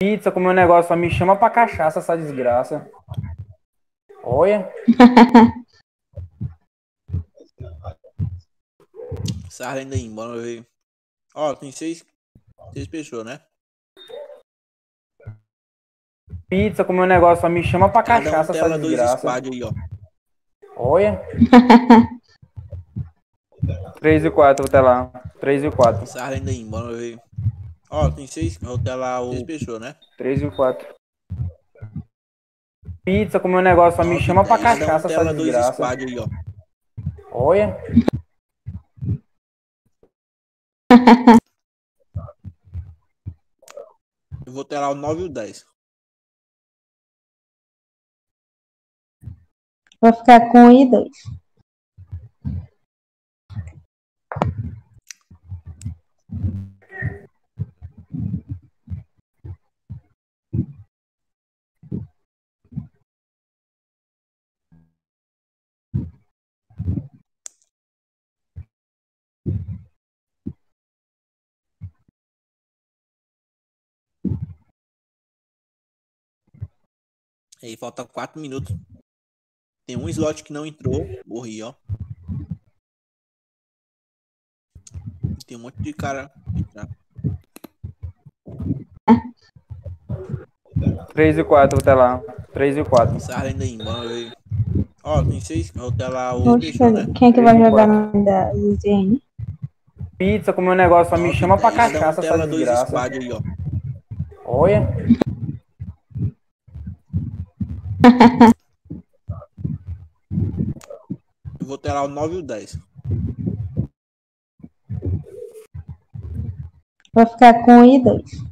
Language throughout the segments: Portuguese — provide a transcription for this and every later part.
pizza, comer um negócio, só me chama pra cachaça essa desgraça. Olha. Sarra ainda aí, bora ver. Ó, tem seis, seis pessoas, né? Pizza, comer um negócio, só me chama pra Cada um cachaça essa tela dois desgraça. aí. Olha. 3 e 4, vou telar. 3 e 4. Sarra ainda aí, bora ver. Ó, tem seis, vou ter lá o seis pessoas, né? 3 e 4. Pizza, comer um negócio, só me chama pra cachaça essa tela dois desgraça. squad aí, ó. Olha. Eu vou ter lá o 9 e o 10. Vou ficar com um e dois. Aí falta 4 minutos. Tem um slot que não entrou. Morri, ó. Tem um monte de cara. entrar. 3 e 4, vou telar. 3 e 4. Sarra ainda aí, bora ver. Ó, tem seis. Vou ter lá o né? Quem é que vai jogar da Luziane? Pizza, comer um negócio, só me chama pra cachaça tela dois squad aí, ó. Olha. Eu vou ter lá o 9 e o 10. Vou ficar com um e dois.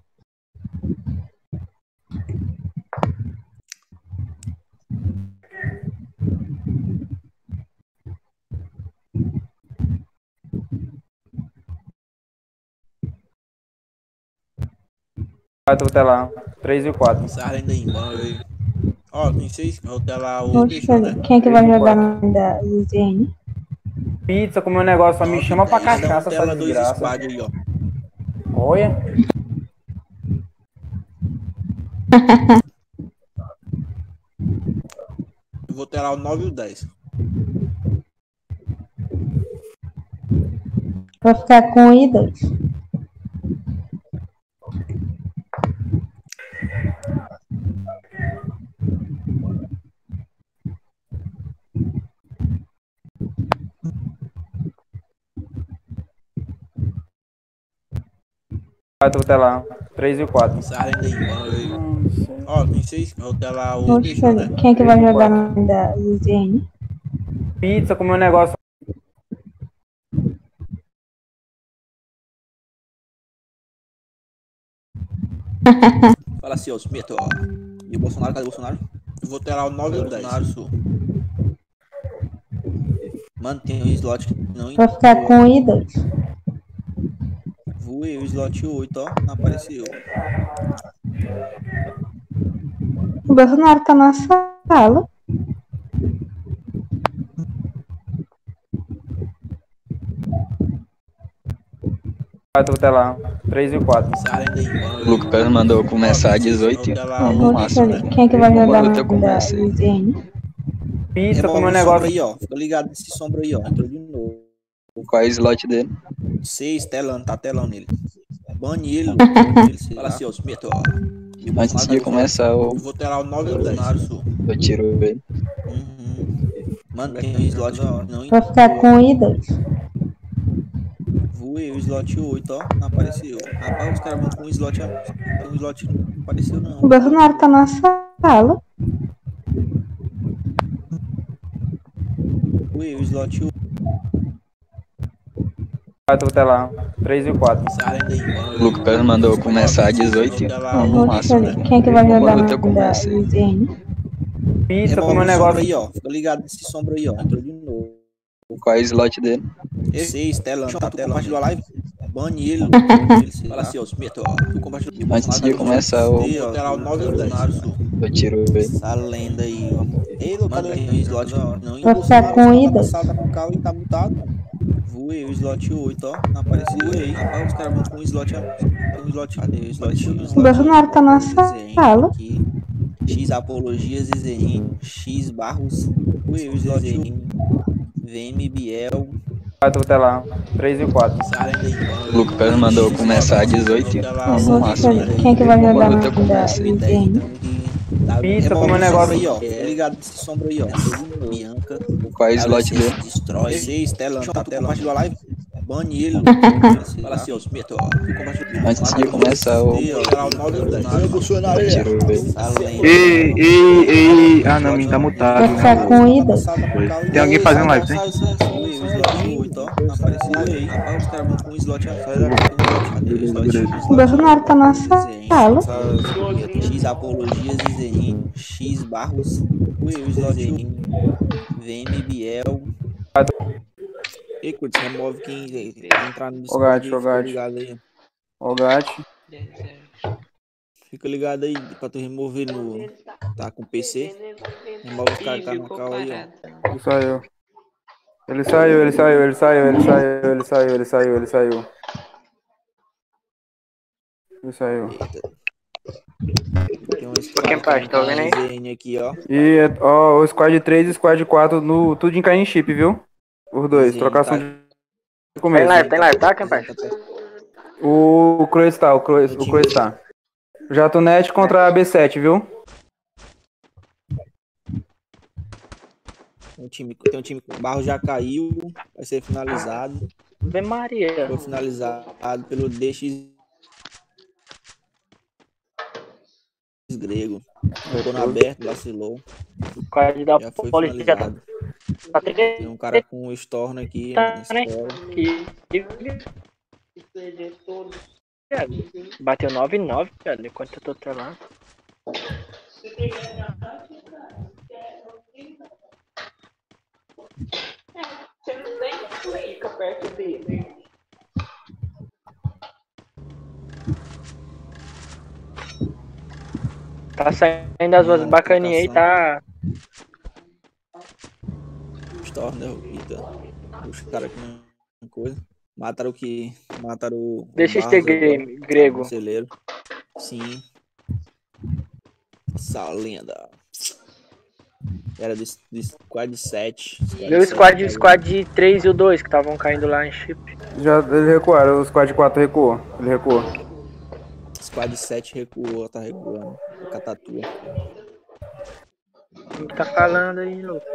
Vou telar. 3 e 4. Sarra ainda aí, Ó, tem seis. Vou lá o pessoas, né? Quem é que vai jogar da Luziane? Pizza, comer um negócio, só me chama pra cachaça essa desgraça. aí, ó. Olha. Eu vou ter lá o 9 e o 10. Vou ficar com um e dois. Vou telar. 3 e 4. Sarra ainda aí, bora ver. Ó, tem seis. Vou ter lá o né? Quem é que vai jogar nome da Luziane? Pizza, comer um negócio. Fala assim, ó, Smith, ó. E o Bolsonaro, cadê o Bolsonaro? Eu vou ter lá o 9 e o 10. Bolsonaro, Mano, tem um slot que não Vou ficar com dois. Voei o slot 8, ó. Não apareceu. O Bolsonaro tá na sala. Vou telar. 3 e 4. Sarra ainda aí, bora O. Lucas mandou começar às 18 Vou ter lá Não, o- no máximo? Quem é que vai jogar comecei. Luziane? Pizza, comer um Remove o negócio. aí, ó. Fica ligado nesse sombra aí, ó. Entrou de novo. Qual é o slot dele? 6, telando, tá telando nele. Bane ele. bane ele. Fala assim, ó, Smith, ó. O Antes de o começar, eu, Eu vou ter lá o 9 e o 10. eu tiro ele. Uhum. Mano, tem um slot não Vou ficar com dois. Voei o slot 8, ó. Não apareceu. Rapaz, os caras vão com um slot. um slot não apareceu, não. O Bolsonaro tá na sala. Voei o slot 8. Vou telar. 3 e 4. Sarra ainda aí, bora O. Lucas mandou começar às 18 Não, no máximo, né? Quem é que vai jogar comecei. Luziane? Pizza, um o sombra negócio. aí, ó. Fica ligado nesse sombra aí, ó. Entrou de novo. Qual é o slot dele? 6, telando, tá telando. Compartilhou a live? Bane ele. ele. Fala assim, ó, Smith, ó. Tu compartilhou. O Antes de o começar, lá o 9 o 10. Eu tiro ele. Essa lenda aí, ó. Ei, Lucas, tem um slot não ficar com e dois. Tá com o carro e tá mutado, Ué, o slot 8, ó. Não apareceu. Ué, rapaz, os caras vão com um slot. Um slot. Cadê o slot? O Bernardo tá na Zen sala. X apologias e Zen. X barros. Ué, o slot Zen. VM Biel. 4 até lá. 3 e 4. O Lucas mandou começar às 18 Vamos no máximo. né? Quem é que vai jogar na eu Zen? Pista, Remove como é negócio. aí, ó. É ligado esse sombra aí, ó. Bianca. Qual é o slot se Destrói. Vocês, telão, tá telão. Compartilhou a live? Bane ele. Fala assim, ó, Smith, ó. Antes de começar, o tiro ele. Ei, ei, ei. Ah, não, me tá mutado. Vai ficar com ida? Tem alguém fazendo live, tem? O Bernardo tá na sala. X apologias e Zenin, X barros, o slot VM Biel. Ei, Curtis, remove quem entrar no Discord, ô, Gatti. ligado aí. Ó o Gat. Fica ligado aí pra tu remover no. Tá com PC. Remove os caras que tá na cal aí, ó. Ele saiu. Ele saiu, ele saiu, ele saiu, ele saiu, ele saiu, ele saiu, ele saiu. Ele saiu. Tem um Quem faz, tá ouvindo aí? Aqui, ó. E, ó, o squad 3 e o squad 4, no, tudo em cair em chip, viu? Os dois, Sim, trocação tá. de Tem começo. live, tem live, tá, Campaz? O, o Croes tá, o Croes, o Croes tá. Jatonet contra a B7, viu? Um time, tem um time. O Barro já caiu. Vai ser finalizado. Ave Maria. Foi finalizado pelo DX grego. Ficou no aberto, vacilou. Quase da Já foi tá finalizado. tá Tem um cara com o Storm aqui. Tá, né? aqui. Bateu 9-9, velho, enquanto eu tô telando. Tá saindo as vozes Não, bacaninhas aí, tá? Storm derrubida. Os caras que não coisa. Mataram o que? Mataram o. Deixa gre- grego. Celeiro. Sim. Essa lenda. Era do, do squad 7. Meu squad, o squad 3 e o 2 que estavam caindo lá em chip. Já eles recuaram, o squad 4 recuou. Ele recuou. Squad 7 recuou, tá recuando. Catatua. Quem tá falando aí, louco?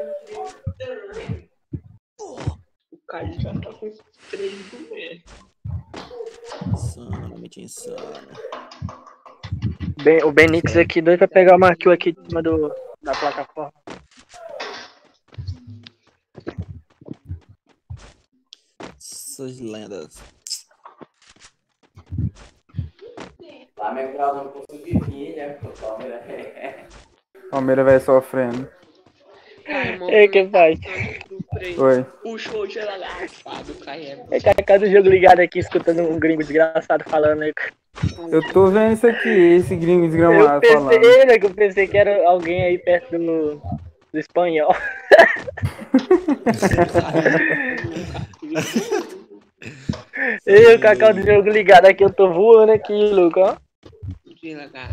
Insano, realmente insano. Ben- o Benix aqui doido pra pegar uma kill aqui de cima do, da plataforma. Essas lendas. Palmeiras vai sofrendo. Ei, que faz? Oi. Puxou o largado, Caio. É que cada jogo ligado aqui, escutando um gringo desgraçado falando aí. Eu tô vendo isso aqui, esse gringo Eu desgramado falando. pensei, né, que eu pensei que era alguém aí perto do, do espanhol. Ei, o cacau do jogo ligado aqui, eu tô voando aqui, louco, ó.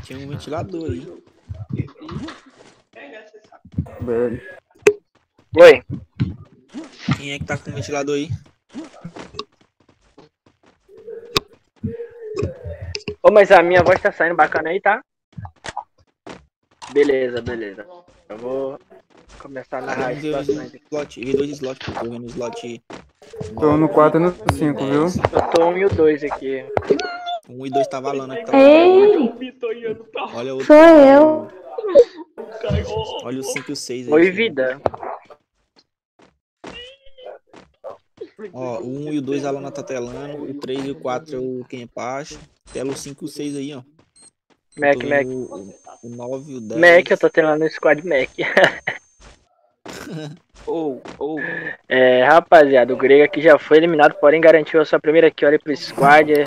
Tinha um ventilador aí. Velho. Oi. Quem é que tá com o ventilador aí? Ô, mas a minha voz tá saindo bacana aí, tá? Beleza, beleza. Eu vou começar a narrar as situações slot, vi dois slots, pô, tô vendo o slot. Tô no 4 e no 5, viu? Eu tô 1 e o 2 aqui. Um e dois tá valando aqui. Tá Ei, Olha o sou eu. Olha o 5 e o 6 aí. Oi, vida. Ó, o 1 e o 2 a Lona tá telando. O 3 e o 4 é o Kempache. Tela o 5 e o 6 aí, ó. Mac, Mac. O, o 9 e o 10. Mac, eu tô lá no squad Mac. Ou, ou. É, rapaziada, o Grego aqui já foi eliminado, porém garantiu a sua primeira kill ali pro squad.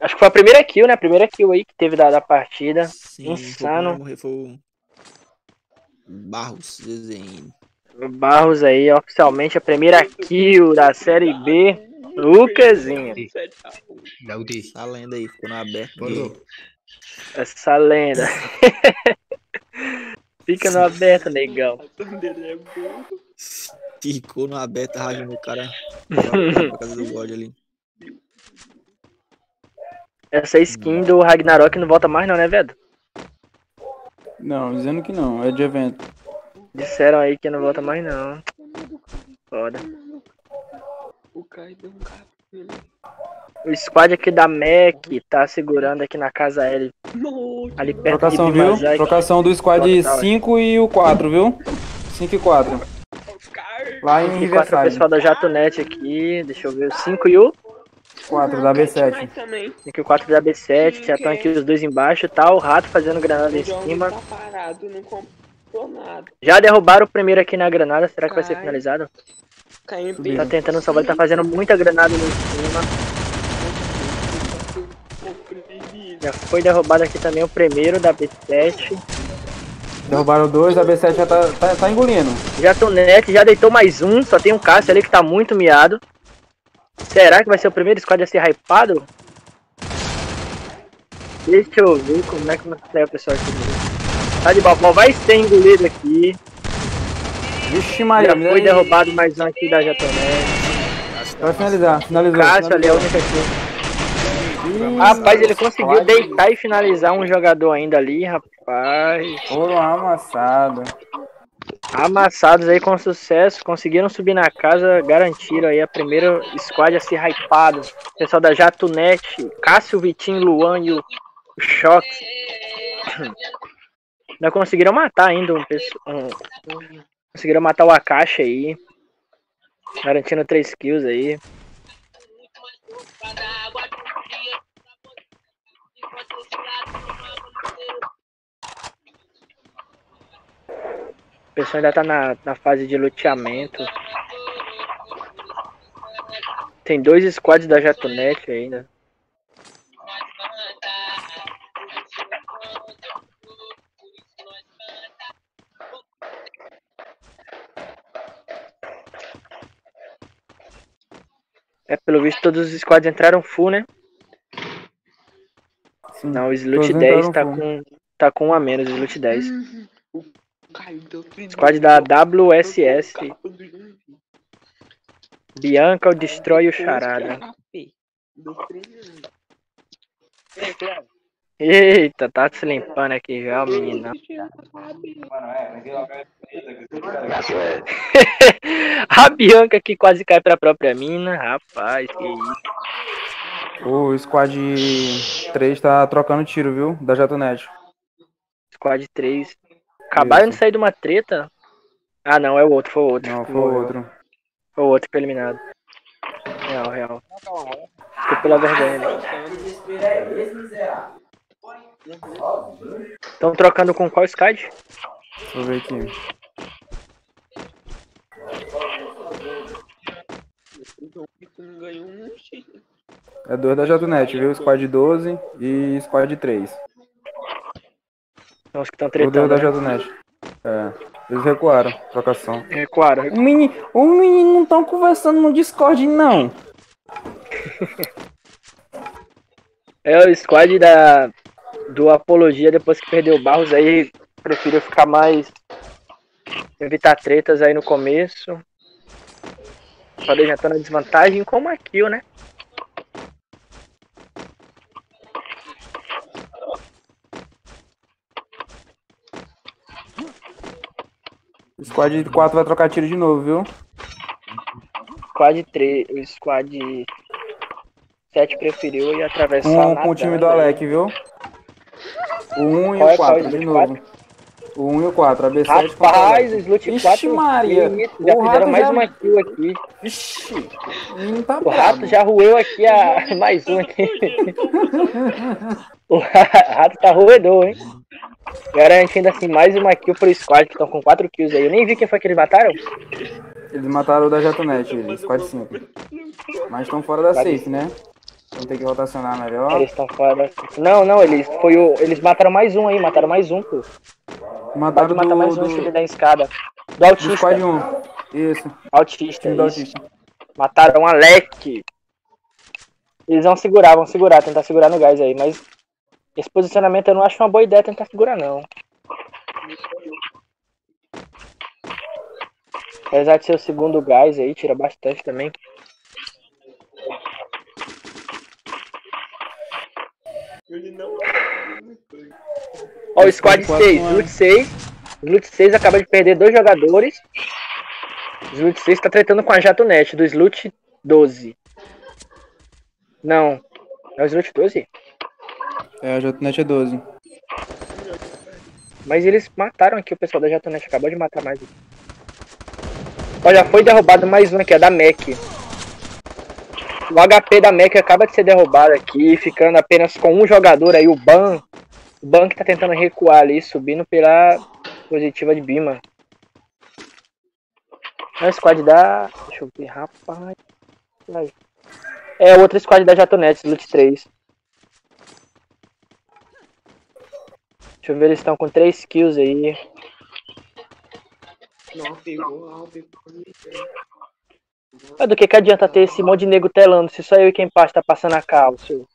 Acho que foi a primeira kill, né? A primeira kill aí que teve da, da partida. Sim, Insano. Foi, morrer, foi o Barros, desenho. Barros aí, oficialmente a primeira kill da Série B. Lucasinho. Essa lenda aí, ficou no aberto. Bora. Essa lenda. Fica no aberto, negão. Ficou no aberto, rajando o cara. pra casa do God ali. Essa skin do Ragnarok não volta mais não, né, velho? Não, dizendo que não, é de evento. Disseram aí que não volta mais não. Foda. O Caio deu um. O squad aqui da Mac tá segurando aqui na casa L, ali perto Trocação, viu? Bimazaki. Trocação do squad Tá, tá, 5 e o 4, viu? 5 e 4. o Caio. Lá em Riverside. pessoal da Jatonet aqui, deixa eu ver, o 5 e o 4 da B7. Também. 5 e o 4 da B7, já estão aqui os dois embaixo, tá o rato fazendo granada em O cima. tá parado, não comprou nada. Já derrubaram o primeiro aqui na granada, será que vai ser finalizado? Subiu. Tá tentando salvar, ele tá fazendo muita granada ali em cima. Já foi derrubado aqui também o primeiro da B7. Derrubaram dois, a B7 já tá, tá, tá engolindo. Jatonet já deitou mais um, só tem um Cássio ali que tá muito miado. Será que vai ser o primeiro squad a ser hypado? Deixa eu ver como é que vai ser o pessoal aqui. Tá de balcão, vai ser engolido aqui. Vixe Maria, Já foi derrubado mais um aqui da Jatonet. Vai finalizar, finalizou. Cássio ali é a única aqui. Rapaz, ele conseguiu deitar e finalizar um jogador ainda ali, rapaz. Foram amassados. Amassados aí com sucesso, conseguiram subir na casa, garantiram aí a primeira squad a ser hypado. Pessoal da Jatonet, Cássio, Vitinho, Luan e o Choque. Não conseguiram matar ainda um, um- Conseguiram matar o Akashi aí. Garantindo 3 kills aí. O pessoal ainda tá na, na fase de luteamento. Tem dois squads da Jatonet ainda. É, pelo visto todos os squads entraram full, né? Sim. Não, o Slut Todos 10 entraram tá full. com, tá com um a menos, o Slut 10. O Caio deu primeiro. Squad da WSS. Bianca, o Destrói e o Charada. Eita, tá se limpando aqui já, o menino. A Bianca que quase cai pra própria mina, rapaz, que isso. O squad 3 tá trocando tiro, viu? Da Jatonet. Squad 3. Acabaram de Isso. sair de uma treta. Ah, não, é o outro, foi o outro. Não, foi o outro. Foi o outro que foi eliminado. Real, real. Desculpa pela vergonha. né? Estão trocando com qual squad? Deixa eu ver aqui. É dois da Jatonet, viu? Squad 12 e Squad 3. São os que estão O dois tretando. da Né? Jatonet. É. Eles recuaram. Trocação. Recuaram. O menino, o menino não estão conversando no Discord, não. É o squad da, do Apologia, depois que perdeu o Barros aí, prefiro ficar mais. Evitar tretas aí no começo. Falei, já tô na desvantagem com uma kill, né? O Squad 4 vai trocar tiro de novo, viu? Squad 3, o squad 7 preferiu ir atravessar na com o time do. Alec, viu? O 1 e Qual é- o qual é 4, o de novo. O 1 e o 4, a B7 contra o Rapaz, o Slut Ixi, 4 Maria, que isso, já o fizeram mais já- uma kill aqui. Ixi, tá O rato brabo. já roeu aqui a mais um aqui. o rato tá roedor, hein? Garantindo assim mais uma kill pro squad, que estão com 4 kills aí. Eu nem vi quem foi que eles mataram. Eles mataram o da Jatonet, Squad 5. Mas estão fora da safe, né? Vão ter que rotacionar melhor. Eles estão fora. Não, não, eles foi o. Eles mataram mais um aí, mataram mais um, pô. Mataram Pode matar mais do, um do, subir da escada. Do do autista. Squad 1. Isso, Autista, do isso. autista. Mataram um Alec. Eles vão segurar, vão segurar, tentar segurar no gás aí, mas esse posicionamento eu não acho uma boa ideia tentar segurar não. Apesar de ser o segundo gás aí, tira bastante também. Ó, o squad 6, Loot 6. Loot 6 acaba de perder dois jogadores. O Slut 6 tá tretando com a Jato Net do Slut 12. Não. É o Slut 12? É, a JNet é 12. Mas eles mataram aqui o pessoal da Jatonet, acabou de matar mais um. Ó, já foi derrubado mais um aqui, é da MEC. O HP da MEC acaba de ser derrubado aqui, ficando apenas com um jogador aí, o Ban. O Ban que tá tentando recuar ali, subindo pela positiva de Bima. É o squad da. Deixa eu ver, rapaz. É outro squad da Jatonet, Loot 3. Deixa eu ver, eles estão com 3 kills aí. Não, pegou, ah, pegou. Mas do que, que adianta ter esse monte de nego telando se só eu e quem passa tá passando a cal, seu?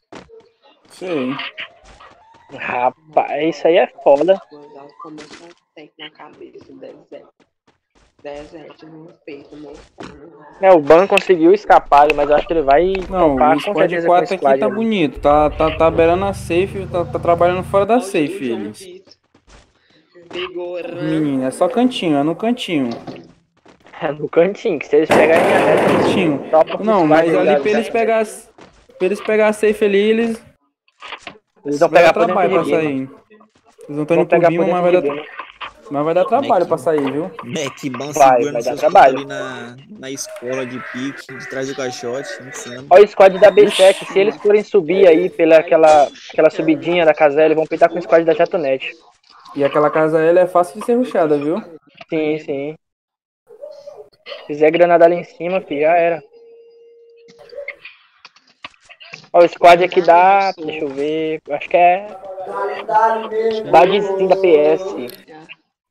Sei. Rapaz, isso aí é foda. Começou um tanque na cabeça, deserto. Deserto no peito, mostrando. É, o Ban conseguiu escapar, mas eu acho que ele vai Não, o squad certeza com o 4 aqui tá bonito. Tá, tá, tá beirando a safe, tá, tá trabalhando fora da safe eles. Menino, é só cantinho, é no cantinho. É no cantinho, que se eles pegarem a reta, Cantinho. Não, mas ali pra eles né? pegar. Pra eles pegar a safe ali, eles. Eles vão pegar trabalho pra sair. Eles não estão Vão indo pegar Bima, mas vai dar, Bima. mas vai dar trabalho pra sair, viu? Mac Ban Vai, segurando vai trabalho. ali na, na escola de pique, de trás do caixote, insano. Olha o squad da B7, se eles forem subir aí pela aquela, aquela subidinha da Caselle, vão peitar com o squad da Jatonet. E aquela casa ela é fácil de ser ruxada, viu? Sim, sim. Se fizer granada lá em cima, fi, já era. Ó, o squad aqui dá. Deixa eu ver. Acho que é. Badzinho da PS.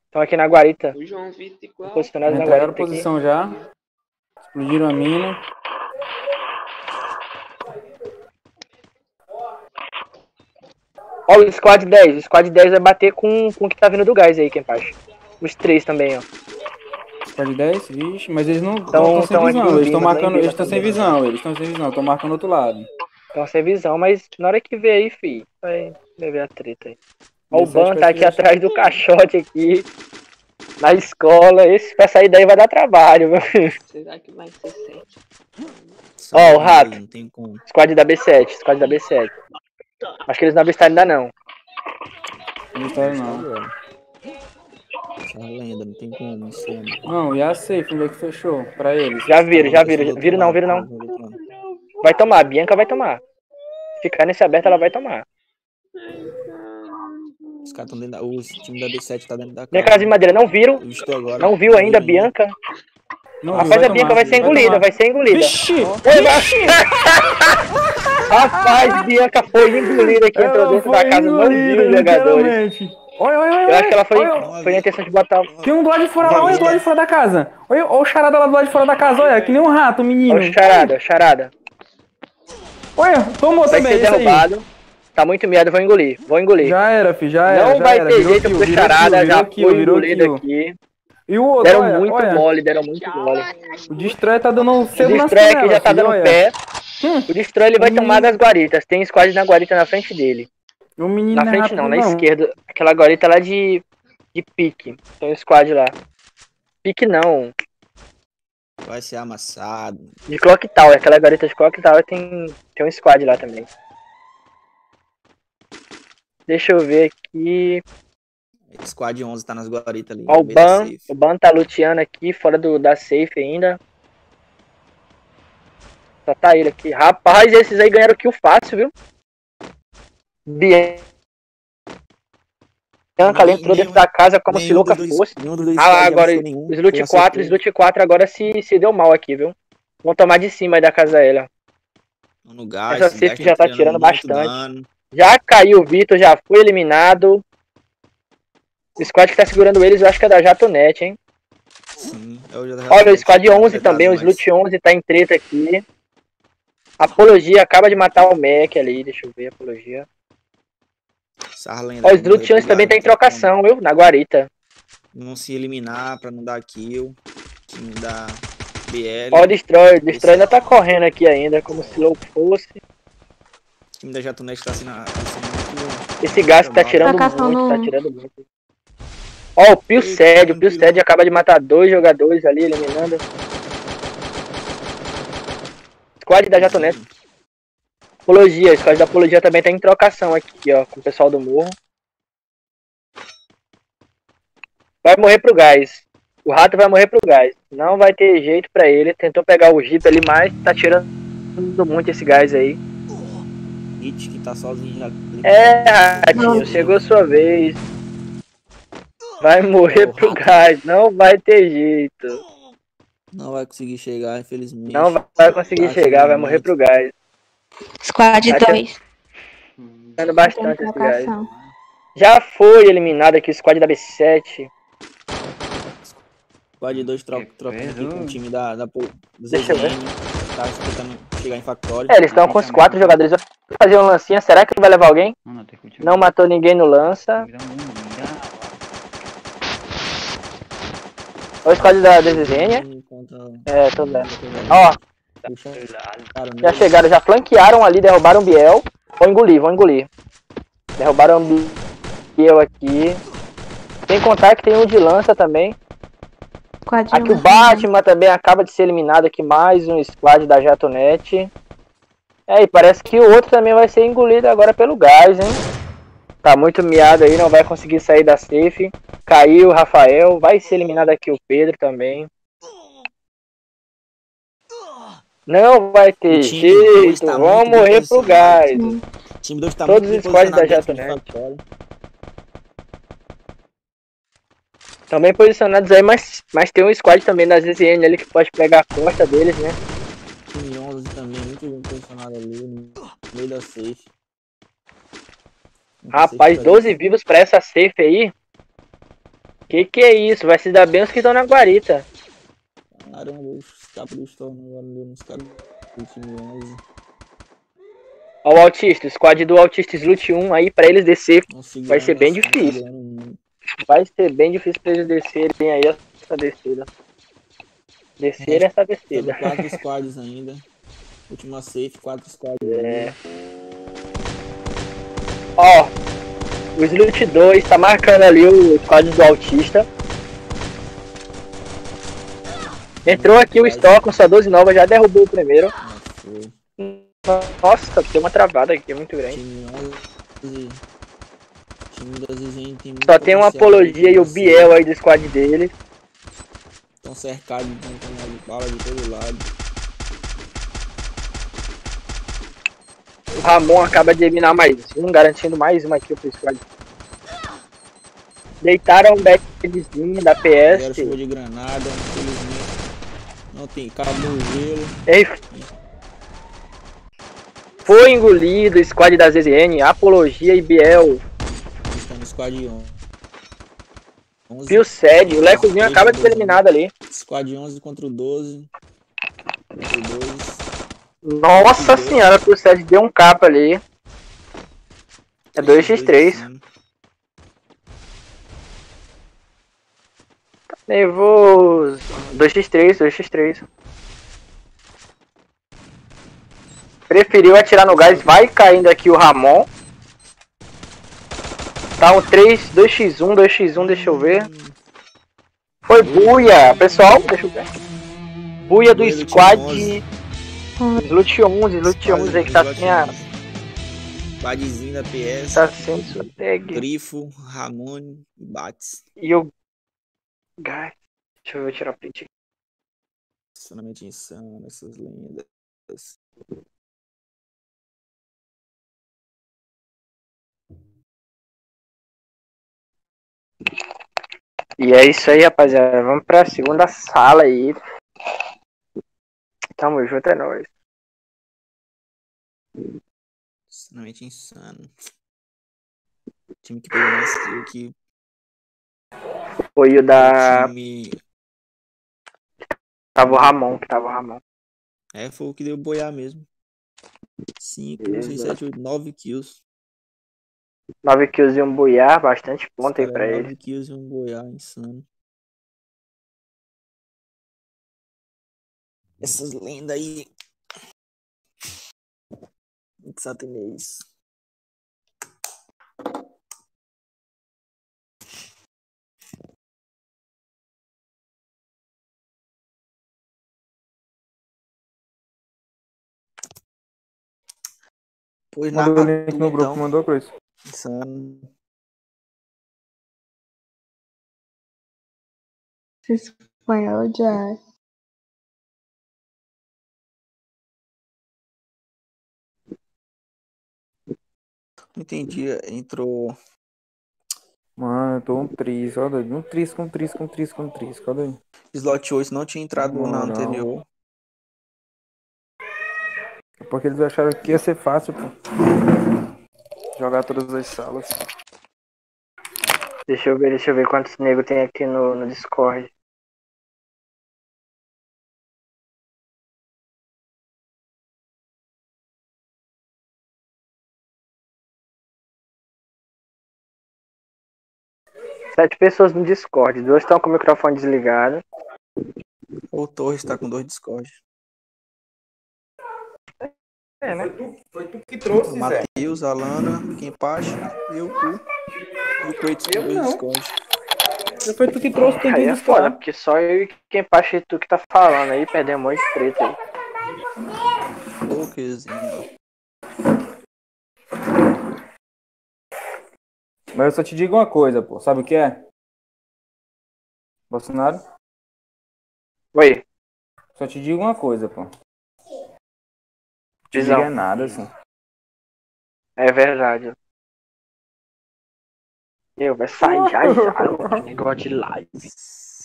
Estão aqui na guarita. O João Vitor igual. Posicionados na guarita aqui. posição já. Explodiram a mina. Ó, o squad 10. O squad 10 vai bater com, com o que tá vindo do gás aí, quem faz. Os três também, ó. Squad 10, vixe, mas eles não Tão- estão sem visão. Eles estão Bima, marcando. Eles estão sem visão, eles estão sem visão, estão marcando outro lado. Então sem visão, mas na hora que vê aí, fi, vai ver a treta aí. Ó, o Ban tá aqui atrás do caixote aqui. Na escola. Esse pra sair daí vai dar trabalho, viu? Será que vai ser sete? Ó, o rato. Não tem como. Squad da B7, squad da B7. Acho que eles não avistaram ainda não. Não está não. Agora. Essa lenda, não tem como. Não, e a safe, onde é que fechou? Pra eles. Já viram, já outro Viram não, viram não. Vai tomar, a Bianca vai tomar. Se ficar nesse aberto, ela vai tomar. Os caras estão dentro da. O time da B7 tá dentro da Minha casa. casa de madeira, não viram? Não viu ainda a Bianca? Não, Rapaz, a Bianca vai ser engolida, vai ser engolida. Vai- Rapaz, Bianca foi engolida aqui, entrou Ela dentro foi da casa, não viu os jogadores. Olha, olha, olha. Eu acho que ela foi, olha. foi na intenção de botar. Tem um do lado de fora lá, olha do lado de fora da casa. Olha, olha o charada lá do lado de fora da casa, olha, que nem um rato, menino. Olha o charada, charada. Olha, tomou Vai também, ser esse aí. derrubado. Tá muito medo, vou engolir. Vou engolir. Já era, fi, já era. não já vai era. ter jeito pro charada, já virou kill, foi virou engolido kill. aqui. E o outro, Deram olha, muito olha, mole, deram muito mole. O Destrói tá dando um O selo nas Destrói aqui já tá dando olha. pé. Hum. O Destrói ele vai Hum. tomar das guaritas. Tem squad na guarita na frente dele. O menino Na não é frente rápido, não, na esquerda. Aquela guarita lá de, de pique. Tem um squad lá. Pique não. Vai ser amassado. De Clock Tower. Aquela guarita de Clock Tower tem, tem um squad lá também. Deixa eu ver aqui. Squad 11 tá nas guaritas ali. Ó, o Ban. O Ban tá luteando aqui, fora do, da safe ainda. Só tá ele aqui. Rapaz, esses aí ganharam kill fácil, viu? Bianca ali entrou dentro da casa como se louca dos dois- fosse. Ah, squad agora nenhum. Slut Foi 4, acertei. Slut 4 agora se, se deu mal aqui, viu? Vão tomar de cima aí da casa ela. No gás, Essa o safe já tá tirando tirando bastante. dano. Já caiu o Vitor, já foi eliminado. O squad que tá segurando eles, eu acho que é da Jatonet, hein? Sim, eu já- Olha, o squad já- 11 já também, o. Slut 11 tá em treta aqui. Apologia acaba de matar o Mac ali, deixa eu ver, Apologia. Sarlenda. Ó, os Lutianos também tá em trocação, viu? Na guarita. Não se eliminar pra não dar kill. Time da BL. Ó, o Destroy. Destroy ainda tá correndo aqui ainda, como se louco fosse. O time da Jatonete tá tá sendo muito. Esse gás tá tirando Trocação muito, no- tá tirando muito. Ó, o Pio Sed, o Pio Sed acaba de matar dois jogadores ali, eliminando. Squad da Jatonete. Apologia, o squad da Apologia também tá em trocação aqui, ó, com o pessoal do morro. Vai morrer pro gás. O rato vai morrer pro gás. Não vai ter jeito pra ele. Tentou pegar o Jeep ali, mas tá tirando muito esse gás aí. Hit que tá sozinho já. É, Ratinho, chegou sua vez. Vai morrer pro gás, não vai ter jeito. Não vai conseguir chegar, infelizmente. Não vai conseguir chegar, vai morrer pro gás. Squad Vai ter- 2. Dando bastante esse gás. Já foi eliminado aqui o squad da B7. Squad 2 tro trocando aqui com o time da, da, do Deixa eu ver. ZZN. Tá tentando chegar em Factory. É, eles estão com os quatro jogadores. Vai fazer um lancinha, será que vai levar alguém? Não matou ninguém no lança. Olha o squad da DZN. Contra... É, tô vendo. Ó, Puxa, cara, já chegaram, já flanquearam ali, derrubaram o Biel. Vão engolir, vão engolir. Derrubaram o Biel aqui. Sem contar que tem um de lança também. Squad Aqui o 1. Batman também acaba de ser eliminado aqui, mais um squad da Jatonet. É, e parece que o outro também vai ser engolido agora pelo gás, hein? Tá muito miado aí, não vai conseguir sair da safe. Caiu o Rafael, vai ser eliminado aqui o Pedro também. Não vai ter jeito, tá vão morrer pro gás. Time 2 tá Todos os squads da Factory. Estão bem posicionados aí, mas, mas tem um squad também da ZZN ali que pode pegar a costa deles, né? Time 11 também, muito bem posicionado ali no meio da safe. Rapaz, safe 12 vivos pra essa safe aí. Que que é isso? Vai se dar bem os que estão na guarita. Caramba, os Storm agora deu nos caras do time 11. Ó o autista, o squad do autista Slut 1 aí pra eles descer. Tão Vai ser bem difícil. muito. Vai ser bem difícil pra eles descerem aí essa descida. Descer essa descida. Tendo quatro squads ainda. Última safe, quatro squads. É. Ó, o Slut 2 tá marcando ali o squad do autista. Entrou aqui o Stock com sua 12 nova, já derrubou o primeiro. Nossa, tem uma travada aqui muito grande. Time 11. Time da ZZN tem muito Só tem uma apologia e o Biel aí do squad dele. Estão cercados, estão tomando bala de todo lado. O Ramon acaba de eliminar mais um, garantindo mais uma aqui pro squad. Deitaram um backzinho da Zero chuva PS. de granada, infelizmente. Não tem, acabou o gelo. E foi engolido squad da ZZN, Apologia e Biel. Está no squad 11. 11 Pio Sed, o Lecozinho acaba de ser eliminado ali. Squad 11 contra o 12. Contra o 12. Nossa senhora, Pio Sed deu um capa ali. É 2x3. Nervoso. 2x3, 2x3. Preferiu atirar no gás, vai caindo aqui o Ramon. Tá um 3, 2x1, 2x1, deixa eu ver. Foi buia, pessoal, deixa eu ver. Buia do squad 11. Slut 11, Slut 11 aí que tá sem a. Squadzinho da PS. Tá sem sua tag. Grifo, Ramone e Bates. E o. Gás. Deixa eu tirar print aqui. Extremamente insano, essas lendas. E é isso aí, rapaziada. Vamos pra segunda sala aí. Tamo junto, é nóis. Extremamente insano. Time que pegou mais que Foi o da. o time. Tava o Ramon, que tava o Ramon. É, foi o que deu boiar mesmo. 5, Beleza. 6, 7, 8, 9 kills. 9 kills e um buiar, bastante ponto aí pra é ele. 9 kills e um goiá insano. Essas lendas aí. Satanês. Pois na Mandou o link no grupo, então. mandou, Cruz. Insano. Esse espanhol já. Não entendi. Entrou. Mano, eu tô um tris, ó, doido. Um tris com tris com tris com tris, cadê aí? Slot 8 não tinha entrado na Moral. anterior. Porque eles acharam que ia ser fácil, pô. Jogar todas as salas. Deixa eu ver, deixa eu ver quantos negros tem aqui no, no Discord. Sete pessoas no Discord, duas estão com o microfone desligado. O Torres tá com dois Discord. É, né? Foi tu que trouxe, Matheus, Alana, Kempache, eu, tu. E o com Eu não. Discord. Foi tu que trouxe, tem que é foda, porque só eu e quem pacha tu que tá falando aí, perdemos um monte de treta aí. Ô, quezinho. Mas eu só te digo uma coisa, pô. Sabe o que é? Bolsonaro? Oi, Só te digo uma coisa, pô. Diga nada, assim. é verdade. Eu, vai sair já já, o negócio de live.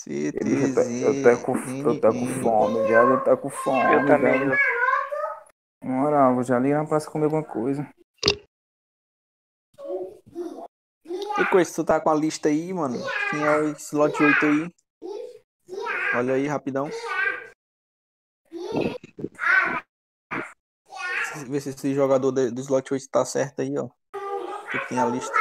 Eu tô, eu tô com, eu tô com fome, viado. Eu tô com fome, Eu também. velho. Moral, vou já ligar na praça comer alguma coisa. E coisa, tu tá com a lista aí, mano? Quem é o slot 8 aí? Olha aí, rapidão. Vê se esse jogador de- do slot 8 tá certo aí, ó. Que tem a lista.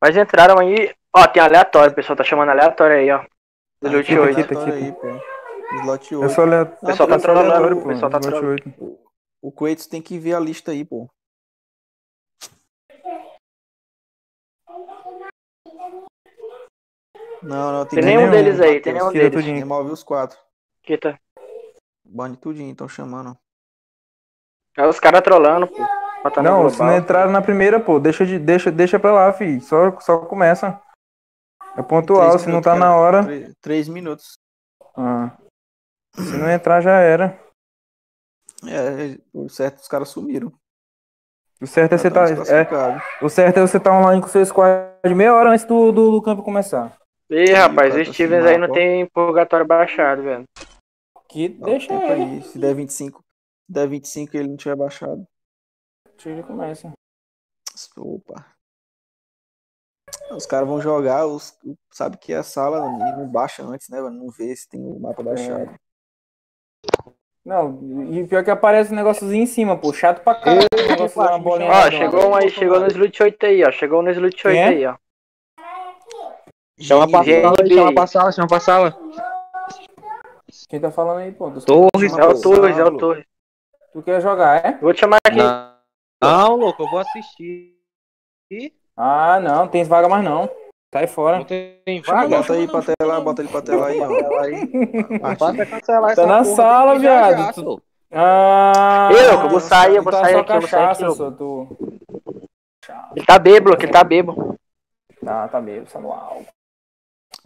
Mas entraram aí, ó, tem aleatório, o pessoal tá chamando aleatório aí, ó. Do Loot Aqui, 8. aqui, Aleatório aqui. aí, pô. Slot Eu 8. sou ale- O pessoal tá trolando, pô, o pessoal tá slot trolando. O Quates tem que ver a lista aí, pô. Não, não, tem, Tem que nenhum ver deles aí, tem nenhum Tira deles. tudinho. Remove os quatro. Aqui tá. Bane tudinho, estão chamando. É os caras trolando, pô. Não, global. se não entraram na primeira, pô, deixa, de, deixa, deixa pra lá, fi. Só, só começa. É pontual, Três se não minutos, tá cara. na hora. Três, três minutos. Ah. Se não entrar, já era. É, o certo, os caras sumiram. O certo é você tá tá. É, o certo é você tá online com seu squad meia hora antes do, do, do campo começar. Ih, rapaz, o Stevens aí não tem purgatório baixado, velho. Que deixa ele. aí. Se der 25, se der 25 e ele não tiver baixado. Tira e começa. Opa. Os caras vão jogar, os, sabe que é a sala e não baixa antes, né? Não vê se tem o mapa baixado. Não, e pior que aparece um negóciozinho em cima, pô. Chato pra caralho. Ó, chegou um aí, chegou no Slut 8 aí, ó. Chegou no Slut 8 Quem é? aí, ó. Chama pra sala, chama pra sala, chama pra sala. Quem tá falando aí, pô? Tu, Torres, É o Torres, é o Torres. tu quer jogar, é? Vou te chamar aqui. Não, não, louco, eu vou assistir. Ah, não, tem vaga mais não. Sai fora. Não tem vaga. bota aí pra tela, bota ele pra tela aí, ó. Basta cancelar essa Tá na sala, viado. Tu-. Ah, louco, eu vou sair, eu vou tá sair aqui, eu vou sair aqui, só tu. Ele tá bêbado, ele tá bêbado. Tá, tá tá no alto.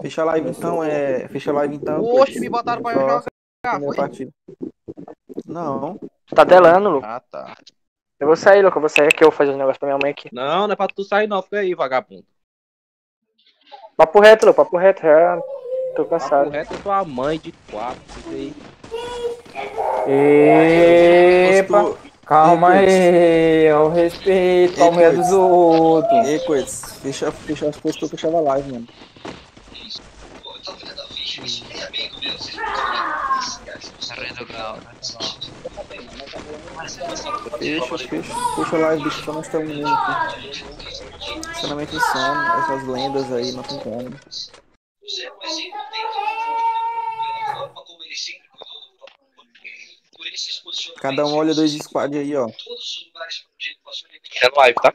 Fecha a live então, é. Fecha a live então. Oxe, me botaram pra jogar. Foi? partida. Não, Tu tá telando, louco. Ah, tá. Eu vou sair, louco, eu vou sair aqui, eu vou fazer um negócio pra minha mãe aqui. Não, não é pra tu sair não, fica aí, vagabundo. Papo reto, louco, papo reto, já tô Papo cansado. reto é tua mãe de quatro, fica aí. Epa! Os Calma aí, eu respeito a mulher dos outros. Ei, Coites, fecha, fecha as coisas que eu fechava a live, mano. Fecha, fecha, fecha a live, bicho, só nós estamos mesmo aqui. Sinceramente insano, essas lendas aí, não tem como. Cada um olha dois squad aí, ó. É live, tá?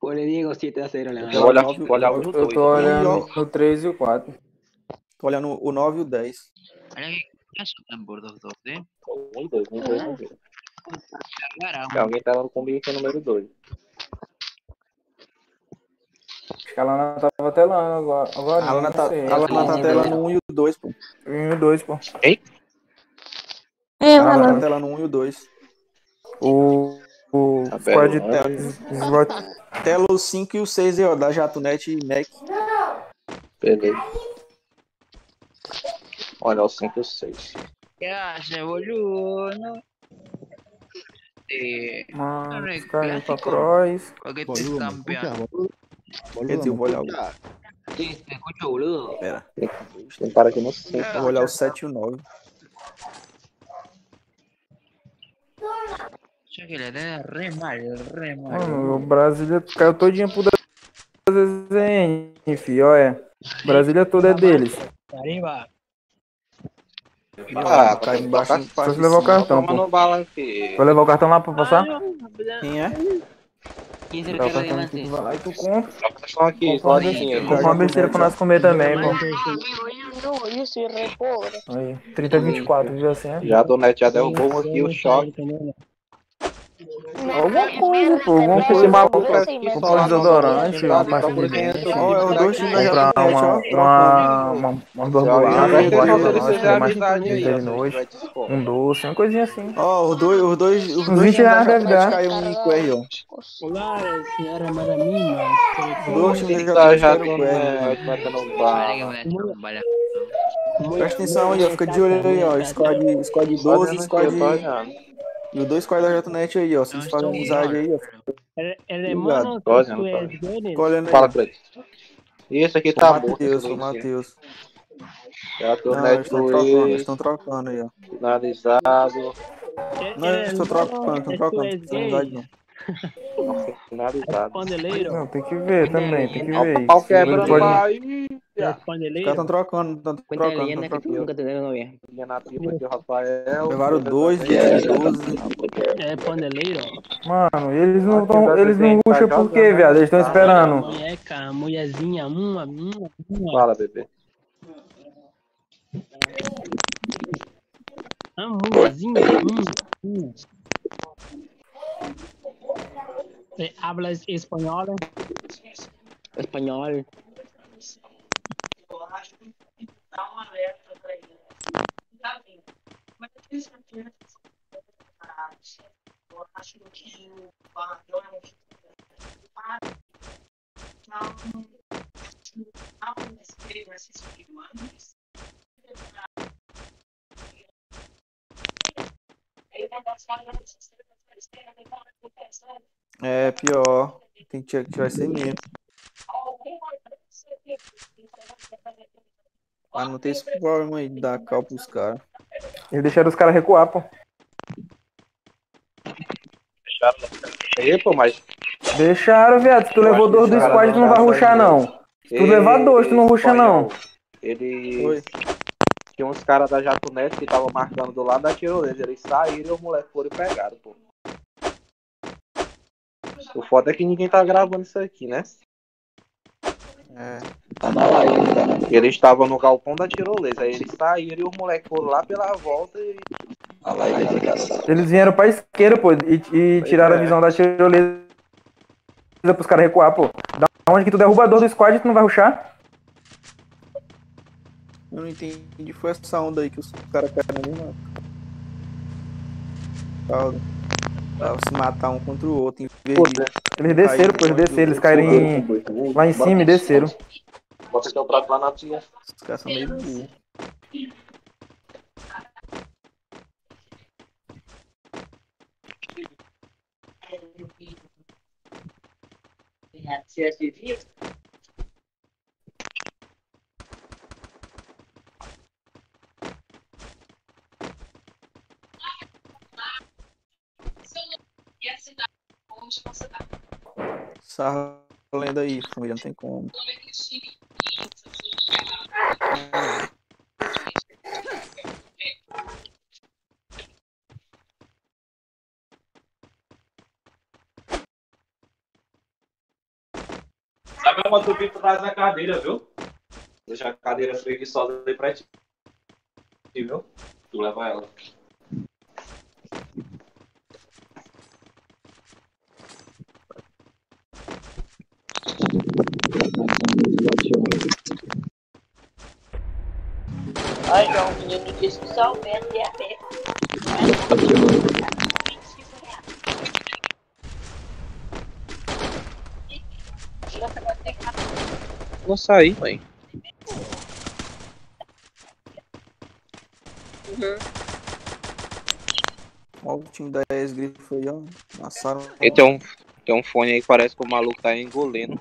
Ponle Diego 7 a 0 le Eu gana. vou olhar, nove- vou olhar o Eu dois. tô olhando no 3 e o 4. Tô olhando o 9 e o 10. Um e dois, um e dois, um e dois. Se alguém tá lá comigo que é o número dois. Acho que a Lana tava telando agora. agora A Lana tá, a Lana tá tela no 1 e o 2, pô. Um e dois, pô. Eu, Ela tá ela. tela no 1 e o 2. O. O Tá squad belo, Tela, slot. tela o 5 e o 6 aí, ó, da Jatonet e Mac. Beleza. Olha o 5 e o 6. ¿Qué hace, boludo? Eh, Mano, os caras pra cross. porque. Quer dizer, eu vou olhar o. Boludo. Pera, Tem para aqui no 5. eu vou olhar o 7 e o 9. Yo que le tenés re mal, re mal. Mano, o Brasília caiu todinho pro desenho, fi, olha. Brasília toda é deles. Arriba. Ah, cai embaixo, tá- Só se levar o cartão, Toma pô. aqui. Vai levar o cartão lá pra passar? Quem é? ¿Quién se Levar lo o quiere cartão aqui, tu diamante? vai lá e tu compra. Só aqui, só uma de besteira, dinheiro. compra uma besteira pra nós comer também, pô. No, yo soy re pobre. Aí, 30 24, viu assim? é? Já a Donete já derrubou aqui o choque. Alguma coisa, pô, alguma Esse coisa. maluco Comprar um desodorante, uma pasta de é dente. é Comprar uma, uma, uma, uma um uma de é aí, de noite, expor. um doce, uma coisinha assim. Ó, os dois, os dois, os dois 20 times da reais deve dar. caiu um com R, ó. Os dois já. Presta atenção aí, ó. Fica de olho aí, ó. Squad, squad 12 e squad. E os dois Jatonet aí, ó. Se eles fazem amizade aí, ó. Tô olhando. Fica olhando aí. Fala pra eles. E esse aqui tá morto. Matheus, aqui. Matheus. Já tô Não, eles neto estão trocando, eles e estão trocando aí, ó. finalizado. Não, eles estão trocando, estão trocando. Não tem amizade, não. Finalizado. Não, tem que ver também, tem que ver O pau isso. quebrando Ele lá aí. Os caras estão trocando, estão trocando, leyenda estão que nunca novia. Aqui o Rafael. Levaram dois, dois, doze. Mano, eles não tão, eles não ruxam por quê, viado? Eles estão esperando. Fala, bebê. Español. É, pior. Tem que tirar isso aí mesmo. Pra não ter esse problema aí de dar cal pros caras. Eles deixaram os caras recuar, pô. Aí, pô, mas. Deixaram, viado. Se tu levou dois do squad, tu não vai ruxar, não. Se tu levar dois, tu não ruxa, não. Ele. Oi. Tinha uns caras da Jatonete que estavam marcando do lado da tirolesa. Eles saíram e os moleques foram e pegaram, pô. O foda é que ninguém tá gravando isso aqui, né? É. Eles estavam no galpão da tirolesa. Aí eles saíram e os moleques foram lá pela volta e. Eles vieram pra esquerda, pô, e, e tiraram a visão da tirolesa pros caras recuar, pô. Da onde que tu derruba dois do squad, tu não vai ruxar? Eu não entendi. Foi essa onda aí que os caras caíram ali, mano. Calma. Pra se matar um contra o outro. Em vez de Eles desceram, pô, eles desceram, eles caíram em- lá em cima e desceram. Bota teu prato lá na tia. Os caras são meio burros. Você assistiu? Sarra lenda aí, família, não tem como. Sabe quando tu fica atrás da cadeira, viu? Deixa a cadeira preguiçosa aí pra ti. Viu? Tu leva ela. Ai, João, o menino disse que só o vento ia ver. Não saí, mãe. Olha o time da S-Grifo aí, ó. Amassaram. E tem um, tem um fone aí que parece que o maluco tá engolendo.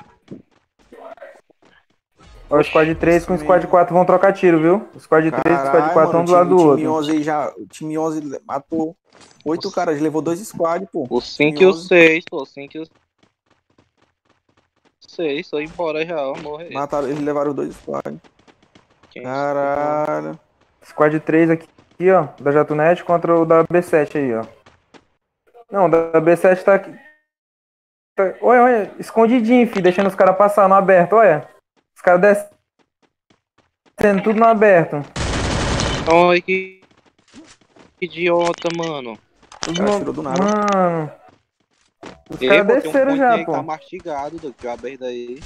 Ó, o squad 3 com o squad 4 vão trocar tiro, viu? O squad 3 e o squad Caralho, 4 mano, um do lado do o time outro. 11 aí já, o time 11 matou oito caras, levou dois squad, pô. O 5 e o 6, pô. O 5 e o 6, tô embora já, ó. Morrer. Mataram, eles levaram dois squad. Quem- Caralho. Squad 3 aqui, aqui, ó, da Jatonet contra o da B7 aí, ó. Não, o da B7 tá aqui. Tá- Olha, olha, escondidinho, filho, deixando os caras passar no aberto, olha. Caras descendo tudo no aberto. Ai, que... que idiota, mano. Tudo Cara, no- tirou do nada. Mano. Os caras um desceram ponto já, pô. Tá mastigado, do que aberto aí.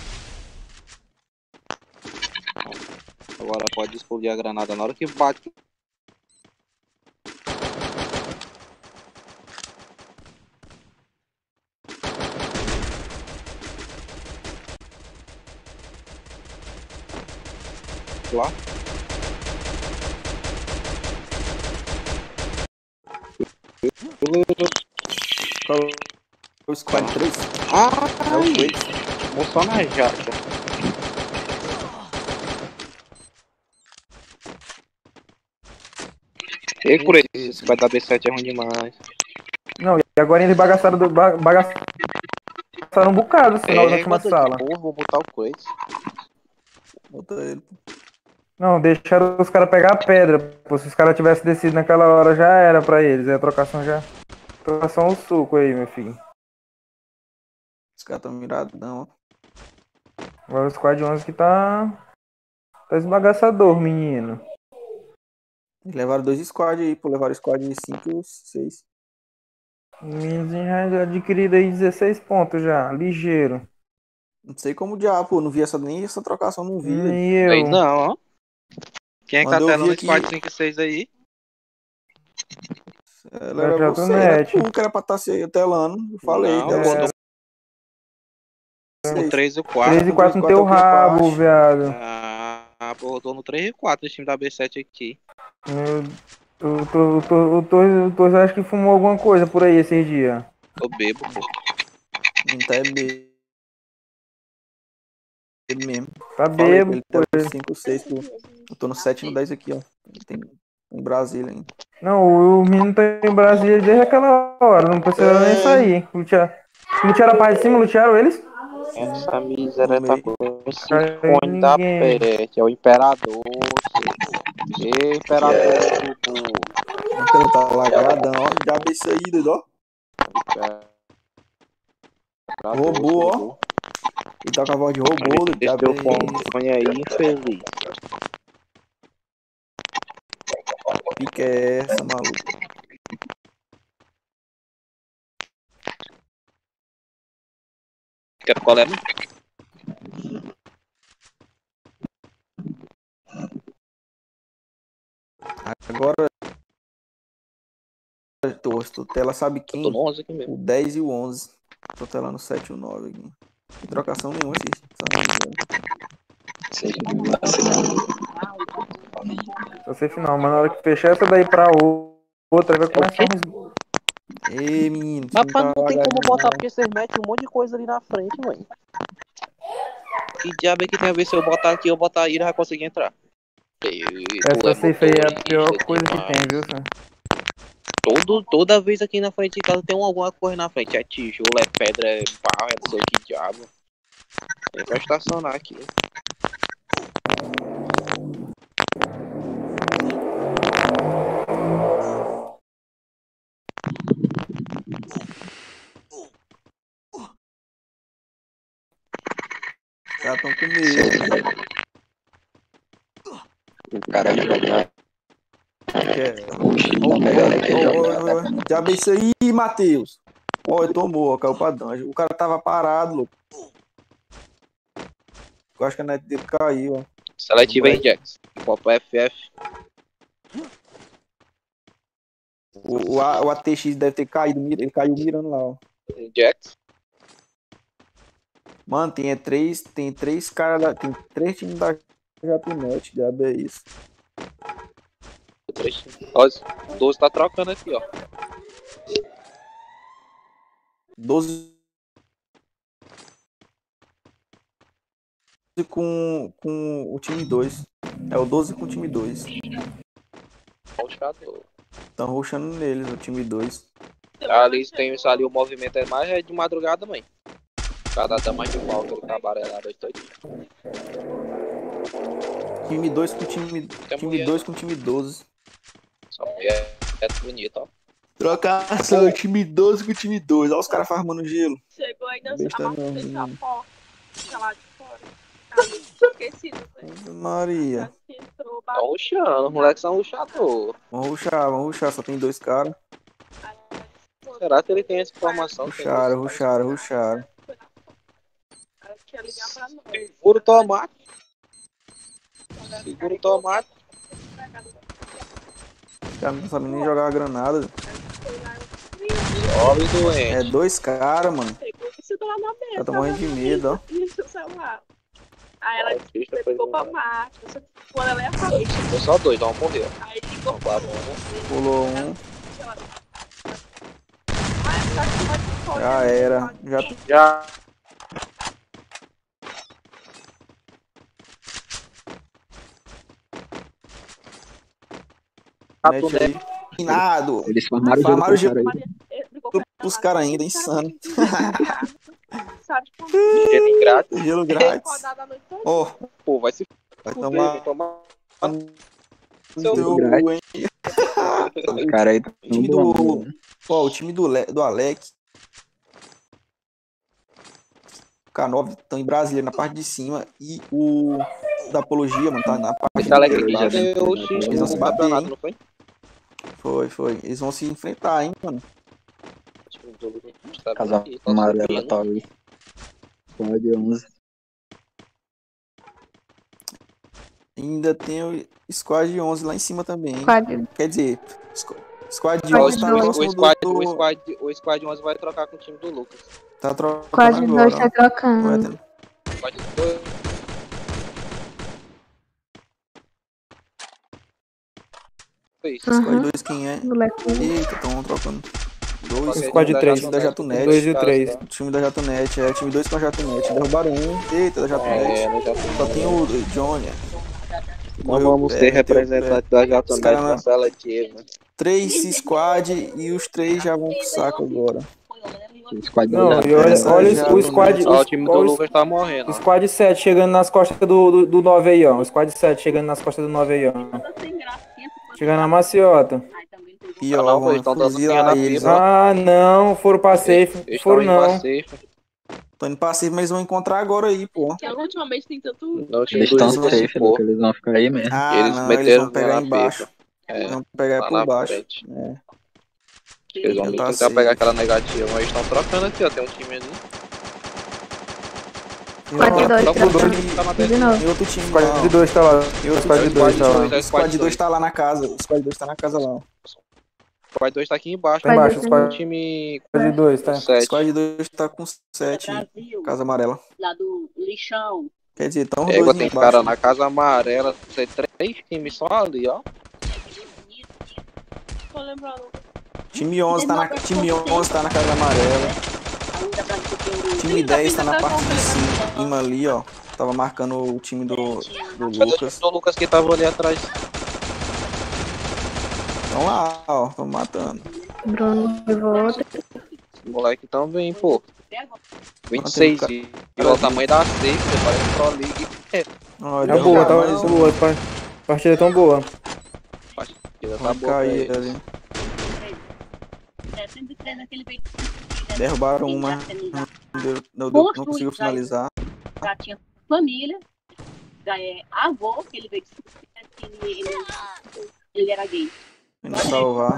Agora pode explodir a granada na hora que bate. Lá. O squad 3. Ah, É o Quakes. vou só na jaca. E por aí, esse vai dar B7 é ruim demais. Não, e agora eles bagaçaram, do, ba- bagaçaram um bocado, sinal na última mas eu sala. porra, vou botar o Quakes. Bota ele. Não, deixaram os caras pegar a pedra. Pô, se os caras tivessem descido naquela hora, já era pra eles. Aí a trocação já. Trocação o suco aí, meu filho. Os caras tão miradão, ó. Agora o squad 11 que tá. Tá esbagaçador, menino. Levaram dois squad aí, pô. Levaram o squad 5 e 6. O meninozinho já adquirido aí 16 pontos já. Ligeiro. Não sei como diabo, pô. Não vi essa, nem essa trocação, não vi. E eu. Aí não, ó. Quem é que tá Quando eu telando vi esse 4, aqui- 5 e 6 aí? Ela Já era tô você, era net. tu que era pra estar se telando. Eu falei, Não, é. botou seis. no 3 e 4. 3 e 4 no quatro teu rabo, viado. Ah, pô, eu tô no 3 e 4 esse time da B7 aqui. O o Tor- o Tor- o Tor acho que fumou alguma coisa por aí esses dias. Tô bebo, pô. Não tá é Ele mesmo. Tá bebo, ele pô. tá no 5, 6, pô. Eu tô no 7 e no 10 aqui, ó. Ele tem em Brasília ainda. Não, o menino tá em Brasília desde aquela hora, não precisa É. nem sair. Lutearam, lutearam a parte de cima, lutearam eles? Essa miséria tá com Cara, fone da pet. É o Imperador. Ei, Imperador do Então tá lagradão, ó. Já vi isso aí, doido, ó. Robô, ó. Ele tá com a voz de robô. Esse Já teu vi fone, aí, infeliz. Que que é essa, maluco? Quer qual é? Agora. Tô, tô tela sabe quem? Tô no 11 aqui mesmo. O 10 e o 11. Tô telando o 7 e o 9 aqui. Sem trocação nenhuma, esse. Só sei final, mas na hora que fechar essa daí pra outra, vai começar uns. Ei, menino. Mas time pá, tá não tem como botar porque vocês metem um monte de coisa ali na frente, mãe. Que diabo é que tem a ver se eu botar aqui ou botar a Ira vai conseguir entrar? Essa safe aí é a pior coisa que tem, viu, Sam? Todo, toda vez aqui na frente de casa tem um- alguma coisa na frente. É tijolo, é pedra, é pau, é não sei que diabo. Tem pra estacionar aqui. Os caras tão com medo. O cara jogar. Diabo é isso aí, Matheus. Ó, ele tomou, ó, caiu pra dungeon. O cara tava parado, louco. Eu acho que a net dele caiu, ó. Seletiva aí, Jax. Copa FF. O, o, A- o ATX deve ter caído, ele caiu mirando lá, ó. Jax. Mano, tem é três, tem três caras lá, tem três times da Jatonet, diabo é isso. Ó, 12 tá trocando aqui, ó. 12 com, com o time 2. É o 12 com o time 2. Puxador. Estão rushando neles, o time 2. Ali tem isso ali, o movimento é mais é de madrugada, mãe. Cada dama de aquele cabarelado aí todo. Time 2 com time. Time 2 com time 12. Só é, bonito, ó. Trocação, time 12 com time 2. Olha os caras farmando gelo. Chegou aí, dançou Besta a não, porta. Tá lá de fora. Tá esquecido, velho. Maria. Entrou, Tão ruxando, os moleques são ruxador. Vamos ruxar, vamos ruxar. Só tem dois caras. Será que ele tem essa informação? Ruxaram, ruxaram, ruxaram. Segura o tomate. Segura o tomate. Não sabem nem jogar a granada. Sobe doente. É dois caras, mano. Pegou e sentou lá na mesa. Eu tô morrendo de medo, ó. Isso, o celular. Aí ela pegou foi pra que quando ela ia falar, Foi só dois, não morreu. aí tá bom. Pulou um. Já era. Já Já. net aí. Nado. Eles formaram o pro cara aí. pros caras ainda, insano. Gelo grátis. Gelo grátis. Pô, vai se vai tomar tomar. no Seu hein? Os caras aí O time do. bom, né? Ó, o time do, Le, do Alex. K9 estão em Brasília, na parte de cima. E o da Apologia, mano, tá na parte Alex baixo. aqui já o X Eles vão se bater, hein? não foi? Foi, foi. Eles vão se enfrentar, hein, mano. Tá Casa aqui, tá amarela subindo. tá ali. Pode 11. Ainda tem o Squad 11 lá em cima também, hein? Squad. Quer dizer, Squ- Squad Squad 11 tá dois. O próximo squad, do... o, squad, o squad 11 vai trocar com o time do Lucas. Tá trocando Squad 2 agora. tá ó. Vai trocando. Squad 2. Isso. Squad Aham. 2 quem é? Eita, estão trocando. Dois. Squad da 3. time da Jatonet. 2 e o 3. O time da Jatonet, é o time 2 com a Jatonet. Derrubaram um. Eita, da Jatonet. É, né, já Só tem o Johnny. Nós vamos é, ser meteu o representantes da Os Jatonet caras na seletiva. Três squad e os três já vão pro saco agora. O squad Não, dois e olha, olha o não squad. O, o time do Lucas tá morrendo. o ó. squad 7 chegando nas costas do, do, do 9 aí, ó. O squad 7 chegando nas costas do 9 aí, ó. Chegando na maciota. E Ah, ó, não, vão eles tão dando fuzilar pinha na eles. Ah, não, foram pra safe. Eles Foram estão não. safe. Tô indo pra cima, mas eles vão encontrar agora aí, pô. Que ultimamente tem tanto. Não, o time Eles estão Lucas safe. Luca, eles vão ficar aí mesmo. Ah, Eles não, eles meteram vão pegar embaixo. É, Eles vão pegar por na baixo. frente. É. Eles vão tá tentar safe. pegar aquela negativa, mas eles estão trocando aqui, ó. Tem um time ali. Squad Ó, 2 troca o dois, trocando. tá na De novo. E outro time squad lá. 2 tá lá. Squad time. 2 tá lá. squad 2 tá lá na casa. Squad 2 tá na casa lá. Squad 2 tá aqui embaixo. Tá embaixo, o O squad time squad 2, tá? O 7. squad 2 tá com 7. Brasil, Casa amarela. lá do lixão. Quer dizer, Égua, dois tem embaixo. cara na casa amarela. Tem três times só ali, ó. Tô lembrando. Time 11 tá na, time 11 tá na casa amarela. O Time 10 tá na parte de cima ali, ó. Tava marcando o time do, do Cadê o Lucas. Lucas que tava ali atrás? Então lá, ó, tão matando. Bruno de volta. Os moleque também, pô. 26, Ontem o e olha o tamanho da você parece Pro League. Ó, Tá deu boa, um tá boa. pa- Partida tão boa. Partida tá Vai boa pra cair ali. É, sempre traz aquele peito. Derrubaram uma. Não, deu, não, deu, não conseguiu finalizar. Já tinha família, já é avô, que ele veio de ele, ele, ele era gay. Indo salvar.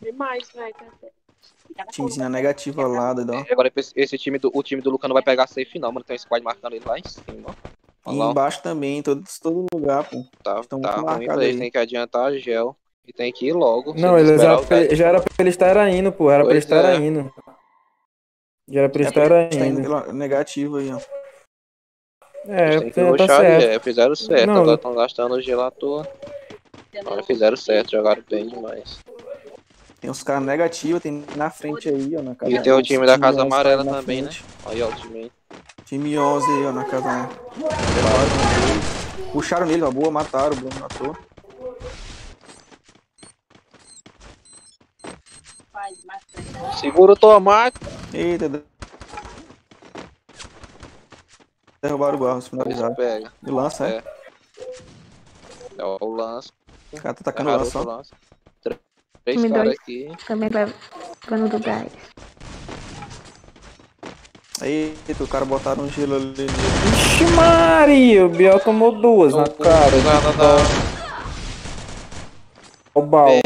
Demais, velho. Timezinho negativa lá, doidão. Agora esse, time do, o time do Lucas não vai pegar safe não, mano. Tem um squad marcando ele lá em cima, ó. E Olha lá, ó. embaixo também, todo, todo lugar, pô. Tá, Estão tá muito ruim pra eles, aí. tem que adiantar a gel. E tem que ir logo. Não, esperar já, o já era pra ele estar indo, pô. Era pra ele Pois estar é. indo. Já era pra ele É, estar Tá indo negativo aí, ó. É, Tem que tá certo. é, fizeram certo. Não, Agora estão gastando gelo à toa. Agora fizeram certo, jogaram bem demais. Tem uns caras negativos, tem na frente aí, ó. Na casa E tem o time da Casa 11 Amarela na também, né? frente. Aí, ó, o time aí. Time 11 aí, ó, na casa. Puxaram nele, ó, boa, mataram, o Bruno matou. Segura o tomate. Eita, de- derrubaram o Barros, finalizaram. Pega. E lança, é? É. É o lance. O cara tá atacando o Erraram lança, lance. Três- Time caras dois. aqui. Também levando do gás. Eita, o cara botaram um gelo ali nele. Ixi, Maria, o Biel tomou duas na cara. Nada da O baú.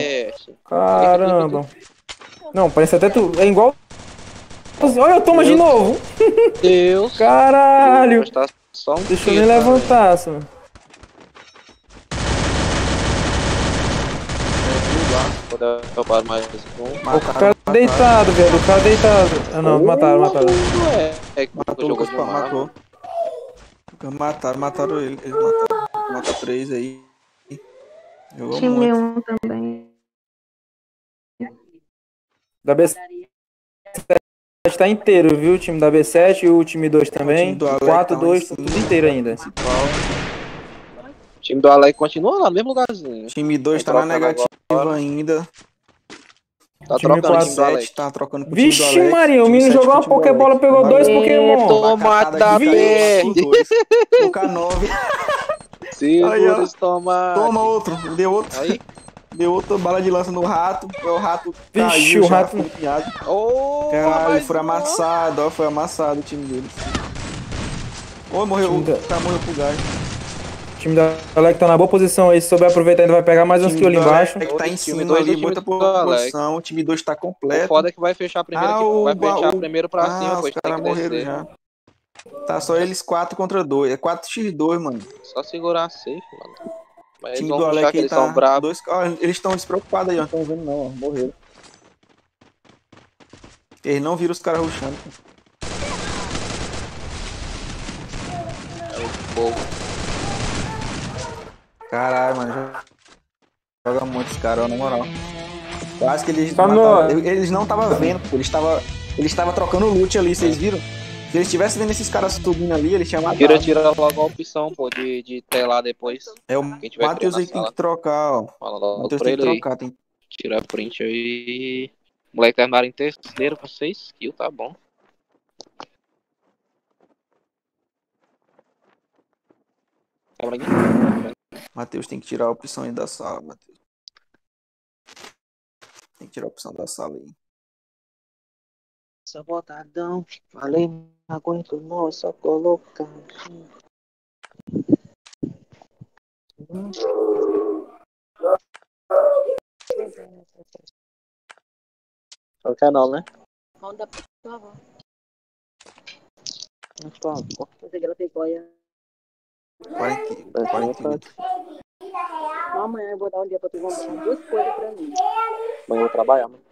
Caramba. Não, parece até tu. É igual. Olha, toma de Meu novo. Deus. Caralho. Mas tá só um Deixa eu nem quê, tá, levantar, só. mais um. O cara deitado, velho. O cara deitado. Ah, não, mataram, mataram. É, é que Matou o jogou Lucas, demais. matou. Mataram, mataram ele. Eles mataram. Matou três aí. Jogou Time muito. 1 também. Da B7 tá inteiro, viu? O time da B7 e o time 2 também. do Alex 4, tá lá 2, em tudo inteiro ainda. O time do Alec continua lá no mesmo lugarzinho. Time 2 tá Tá na trocando negativa agora. ainda. Tá Time trocando o time do 7 Alec. tá trocando pro time do Vixe, Alex. Maria, o time menino 7 jogou uma time Pokébola, pegou dois. Pokémon. Tomate da Vixe. peste. O K9. Aí, Segura ó. esse tomate. Toma outro. Deu outro. Aí. Deu outra bala de lança no rato. O rato Vixe, caiu o já, rato- foi piado. Oh, Caralho, foi amassado, ó. Foi amassado o time deles. Ô, morreu. Time da- O cara morreu pro gás. O time da Alec tá na boa posição aí. Se souber aproveitar, ainda vai pegar mais uns kills ali embaixo. Alex tá em cima dois do ali, muita do Alex. posição. O time 2 tá O completo. foda é que vai fechar primeiro Ah, aqui. o Vai fechar o- primeiro pra ah, cima, os caras que morreram descer. já. Tá só eles 4 contra 2. É 4x2, mano. Só segurar a safe, mano. O Mas time do Alec eles tá. são. Dois... ó, eles estão despreocupados aí, ó. Não estão vendo, não, ó. Morreram. Eles não viram os caras rushando. Fogo. Caralho, mano. Joga, muito os caras, ó, na moral. Eu acho que eles. No- mataram- Eles não estavam vendo, pô. Eles estavam eles tava trocando loot ali, vocês viram? Se eles tivessem vendo esses caras subindo ali, eles tinham matado. Tira, tira logo a opção, pô, de, de telar depois. É o Matheus aí tem que trocar, ó. Matheus tem que ele aí. trocar, tem Tira a print aí. Moleque terminaram em terceiro com 6 kills, tá bom. Matheus tem que tirar a opção aí da sala, Matheus. Tem que tirar a opção da sala aí. Só botadão. Falei, não aguento não, só colocar. É o canal, né? Manda pra tua avó. Então, Você que ela pegou aí. 40, 48. Amanhã eu vou dar um dia pra tu comprar duas coisas pra mim. Amanhã eu vou trabalhar, mano.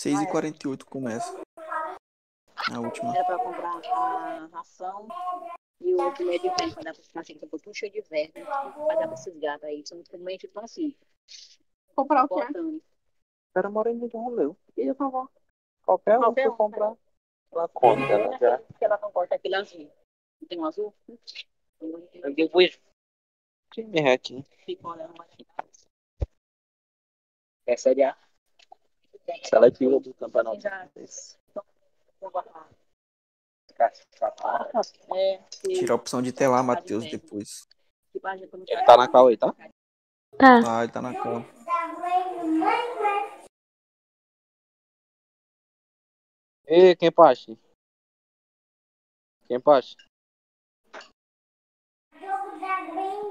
6h48 começa. A última. Era pra comprar a ração e o remédio de vento pra dar pra esses cachorros, que eu tô tudo cheio de verme, pra dar pra esses gatos aí. São simplesmente tão assim. Comprar o quê? Botando. O cara mora em João Leu. E eu favor. Qualquer um que Qualquer eu comprar. Ela Conta, né, já. que ela não corta aquele azul. Tem um azul? Depois. Deixa eu ver aqui. Fica olhando mais. É série A. Seletivo do campeonato. Tira a opção de telar, Matheus, depois. Ele tá na cal aí, tá? Tá. Ah, ele tá na cal. Ei, quem passe? Quem passe?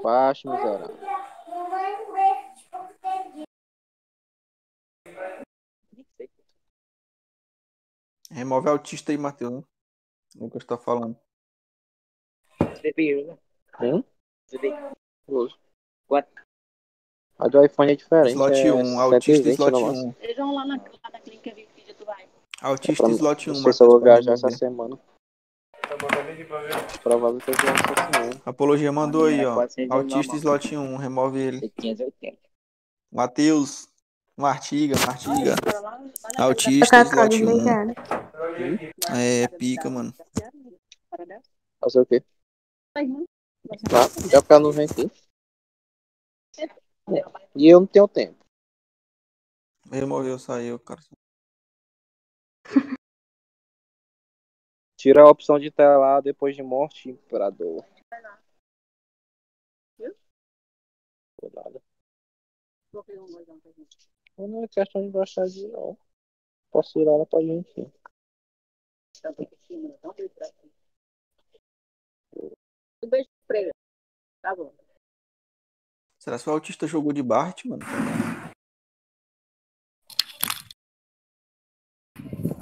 Passe, miserável. Remove autista aí, Matheus. né? O Lucas tá falando. Hum? Hoje. A do iPhone é diferente. Slot é 1, autista 720 slot no máximo. 1. Eles vão lá na, lá na clínica Wikipedia, tu vai. Autista Pra- slot 1, Não sei se eu vou viajar pra essa mim ver. semana. Provável que eu viaje essa semana. Apologia mandou aí, ó. 419. Autista slot 1, remove ele. 580. Matheus, Martiga, Martiga. Lá, Autista slot 1. obrigada. É, pica, mano. Fazer o quê? Tá? Já porque ela não vem aqui. E eu não tenho tempo. Removeu, saiu, cara. Tira a opção de telar depois de morte, imperador. Nada. Não é questão de gostar de não. Posso tirar ela pra gente. sim. Um beijo pra ele. Tá bom. Será que o autista jogou de Bart, mano?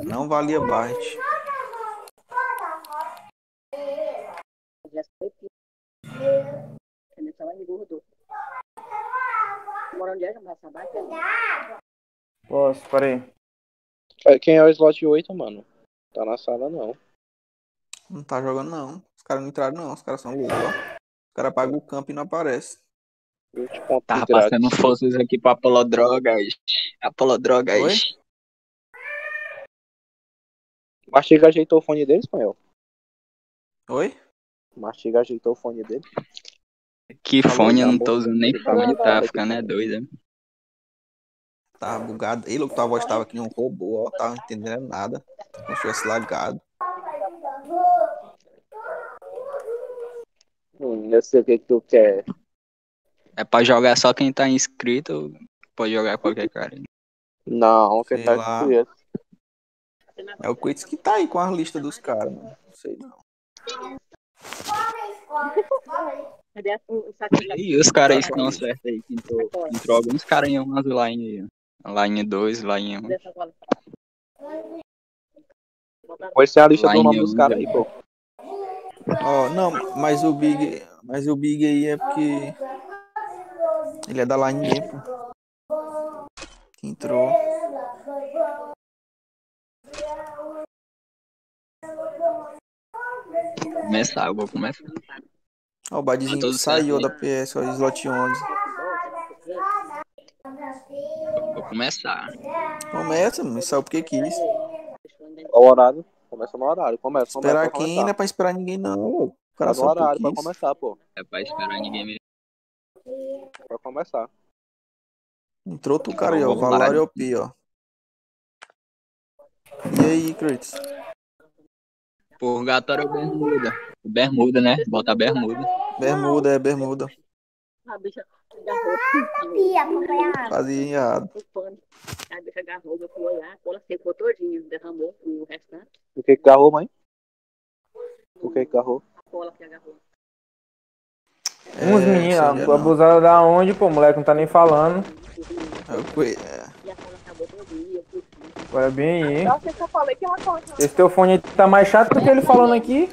Não valia Bart. Já foi aqui. Ele tá lá em gordo. Mora onde é? Vai saber? Posso, parei. É, Quem é o slot 8, mano? Tá na sala não. Não tá jogando, não. Os caras não entraram, não. Os caras são loucos, ó. Os caras pagam o campo e não aparece. Eu te conto Tava grátis. passando forças aqui pra Apolo Drogas. Apolo Drogas. Oi? Mastiga ajeitou o fone dele, espanhol? Oi? Mastiga ajeitou o fone dele. Que Falou, fone, eu não tá tô bom. usando nem fone, tá ficando é doido. Tava bugado. Ei, louco, tua voz tava aqui um robô, ó. Tava entendendo nada. Como se tivesse lagado. Hum, eu sei o que, tu quer. É pra jogar só quem tá inscrito, pode jogar qualquer cara. Não, quem Sei tá lá. inscrito. É o Quits que tá aí com a lista dos caras, mano. Não sei não. Cadê a- o? E os caras aí estão certos aí, que entrou, entrou alguns caras em umas line aí. ó. Line 2, line 1. Dessa cola. Depois tem a lista do Line nome dos caras né? aí, pô. Ó, não, mas o Big. Mas o Big aí é porque. Ele é da line E, pô. Que entrou. Vou começar, eu vou começar. Ó, o Badizinho Tá saiu certo da PS, ó, slot 11. Vou começar. Começa, mano. Saiu porque quis. Ó o horário. Começa no horário. Começa, começa. Esperar quem? começar. Não é pra esperar ninguém, não. O Tá cara no só horário, quis. começar, pô. É pra esperar ninguém me. Vai começar. Entrou outro cara aí, ó. Vamos lá. Valário OP, ó. E aí, Kratos? Purgatório ou bermuda? Bermuda, né? Bota bermuda. Bermuda, é bermuda. A bicha agarrou. Fazia. A bicha agarrou, eu fui olhar, a cola secou todinho, derramou o restante. O que que agarrou, mãe? O que que agarrou? A cola que agarrou. Uns É, meninos, seria não. abusaram da onde, pô, o moleque não tá nem falando. É o que- é. E a cola acabou todinha, eu Olha bem aí. Eu eu falei que ela conta. Esse teu fone aí tá mais chato do que ele falando aqui.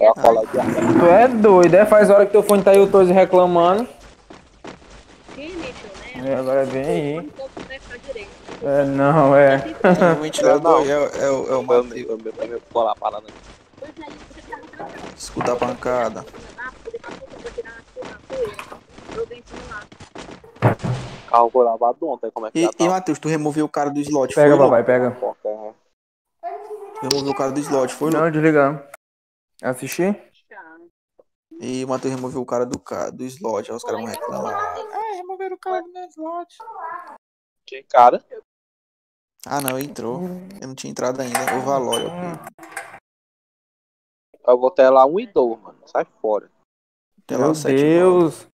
É. Tu é doido, é? Faz hora que teu fone tá aí o Tozi reclamando. Que lixo, né? É, agora vem aí. Direito. É, não, é. O ventilador aí é, o- é, o- é o Eu, Matheus. eu, eu, eu, eu colar a parada. Escuta a pancada. Ah, pouco eu venho lá. Carro foi lavado ontem, como é que E, já tá? e Matheus, tu removeu o cara do slot, Pega, foi? papai, pega. Porca, Tu removeu o cara do slot, foi? Não? Não, desligar. Assistir? E o Matheus removeu o cara do, ca- do slot. Aí os caras vão reclamar. Ah, removeram o cara do meu slot. Que cara? Ah, não, entrou. Eu não tinha entrado ainda. O Valor. Eu vou ter lá um e dois, mano. Sai fora. Tem lá Meu Deus.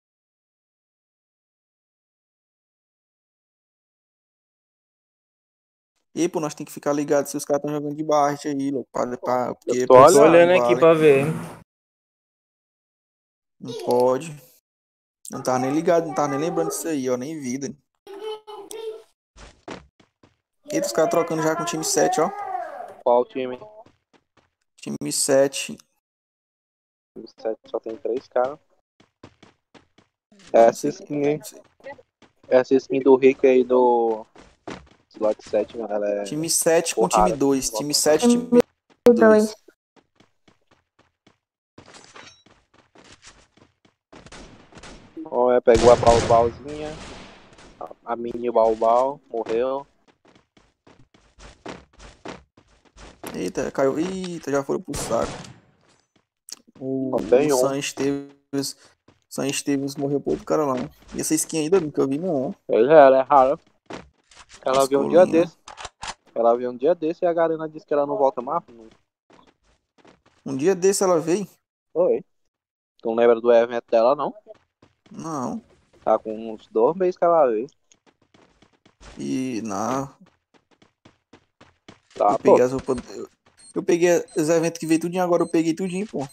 E, pô, nós tem que ficar ligado se os caras estão jogando de baixo aí, louco. Pra, pra, porque Tô pode sair, olhando aqui vale. pra ver. Não pode. Não tava nem ligado, não tava nem lembrando disso aí, ó. Nem vida. Eita, os caras trocando já com o time 7, ó. Qual time? Time 7. O 7 só tem três caras. Essa skin, essa skin do Rick aí do slot 7, mano, ela é. Time 7 com time 2. Time 7, time Dois. Ó, é, pegou a Balbalzinha. A, a mini Balbal, morreu. Eita, caiu. Eita, já foram pro saco. O, tem o. San Esteves. San Esteves morreu pro outro cara lá. E essa skin ainda nunca vi, não. Pois é, ela é rara. Ela viu um dia desse. Ela viu um dia desse e a Garena disse que ela não volta mais. Um dia desse ela veio? foi. Tu não lembra do evento dela, não? Não. Tá com uns dois meses que ela veio. E não. Tá, eu pô. peguei as roupas. Eu, eu peguei os eventos que veio tudinho, agora eu peguei tudinho, pô.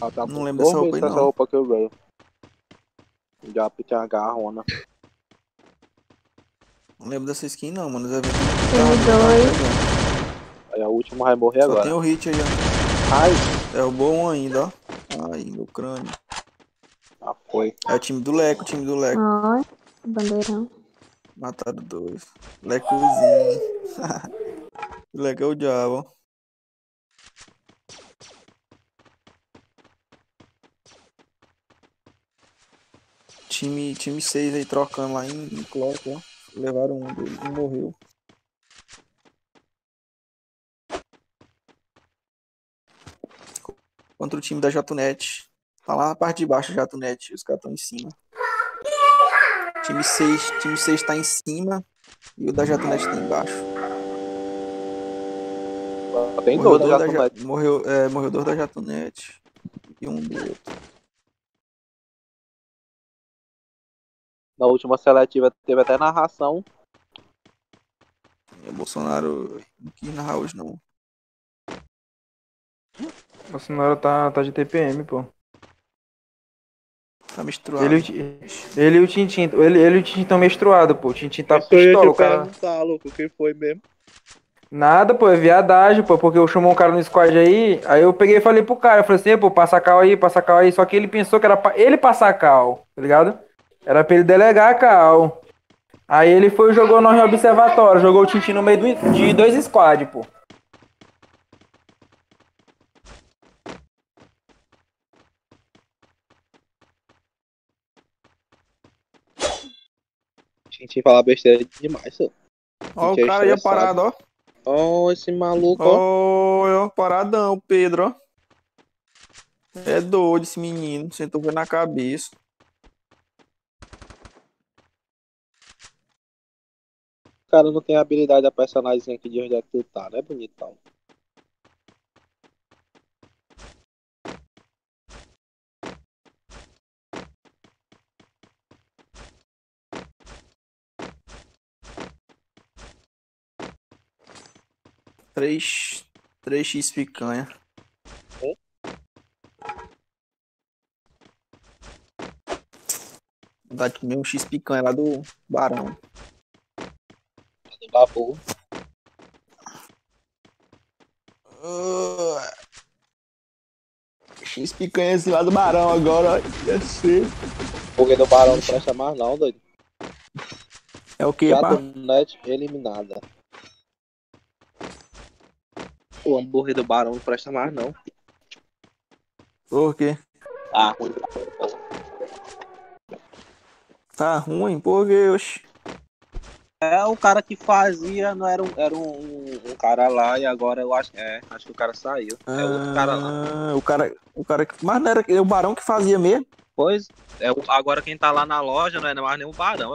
Ela tá Não lembro dessa roupa aí, não. roupa que eu veio. Já tem uma garrona. Não lembro dessa skin, não, mano. Os eventos. dois. Aí a última vai morrer Só agora. tem o hit aí, ó. Ai. Derrubou um ainda, ó. Ai, meu crânio. Ah, foi. É o time do Leco, o time do Leco. Ó, bandeirão. Mataram dois. Lecozinho. o Leco é o diabo, ó. Time, time 6 aí trocando lá em, em Clock, ó. Levaram um, dele, um morreu. Contra o time da Jatonet. Tá lá na parte de baixo, Jatonet. Os caras estão em cima. Time 6, time 6 tá em cima e o da Jatonet tá embaixo. Tem morreu dois da dois Jatonet. Ja- morreu, é, morreu dois da Jatonet e um do outro. Na última seletiva teve até narração. E o Bolsonaro não quis narrar hoje não. O Bolsonaro tá, tá de TPM, pô. Tá misturado. Ele, e ele e o Tintin. Ele, ele e o Tintin estão menstruados, pô. O Tintin tá pistola, cara. perguntar, louco, quem foi mesmo? Nada, pô, é viadagem, pô, porque eu chamou um cara no squad aí, aí eu peguei e falei pro cara, eu falei assim, pô, passa cal aí, passa cal aí, só que ele pensou que era pra ele passar cal, tá ligado? Era pra ele delegar a cal. Aí ele foi e jogou nós no observatório, jogou o Tintin no meio do- de dois squad, pô. Tintin falar besteira demais, só. Ó, o é cara ia parado, ó. Ó, esse maluco, ó. Ó, ó, paradão, Pedro, ó. É doido esse menino, sentou na cabeça. Cara não tem habilidade da personagem aqui de onde é que tu tá, né, bonitão? Três, três x picanha. Dá de comer um X picanha lá do Barão. Ah, X picanha esse lá do Barão agora, ó. Ia ser. Porque do barão não presta mais não, doido. É o que, pá? do net eliminada. O hambúrguer do barão não presta mais não. Por quê? Ah, ruim. Tá ruim, por quê, oxe? É o cara que fazia, não era um, era um, um- um cara lá e agora eu acho, é, acho que o cara saiu. É outro cara lá. Ah, o cara, o cara, que- mas não era é o Barão que fazia mesmo? Pois, é, agora quem tá lá na loja não é mais nem o Barão,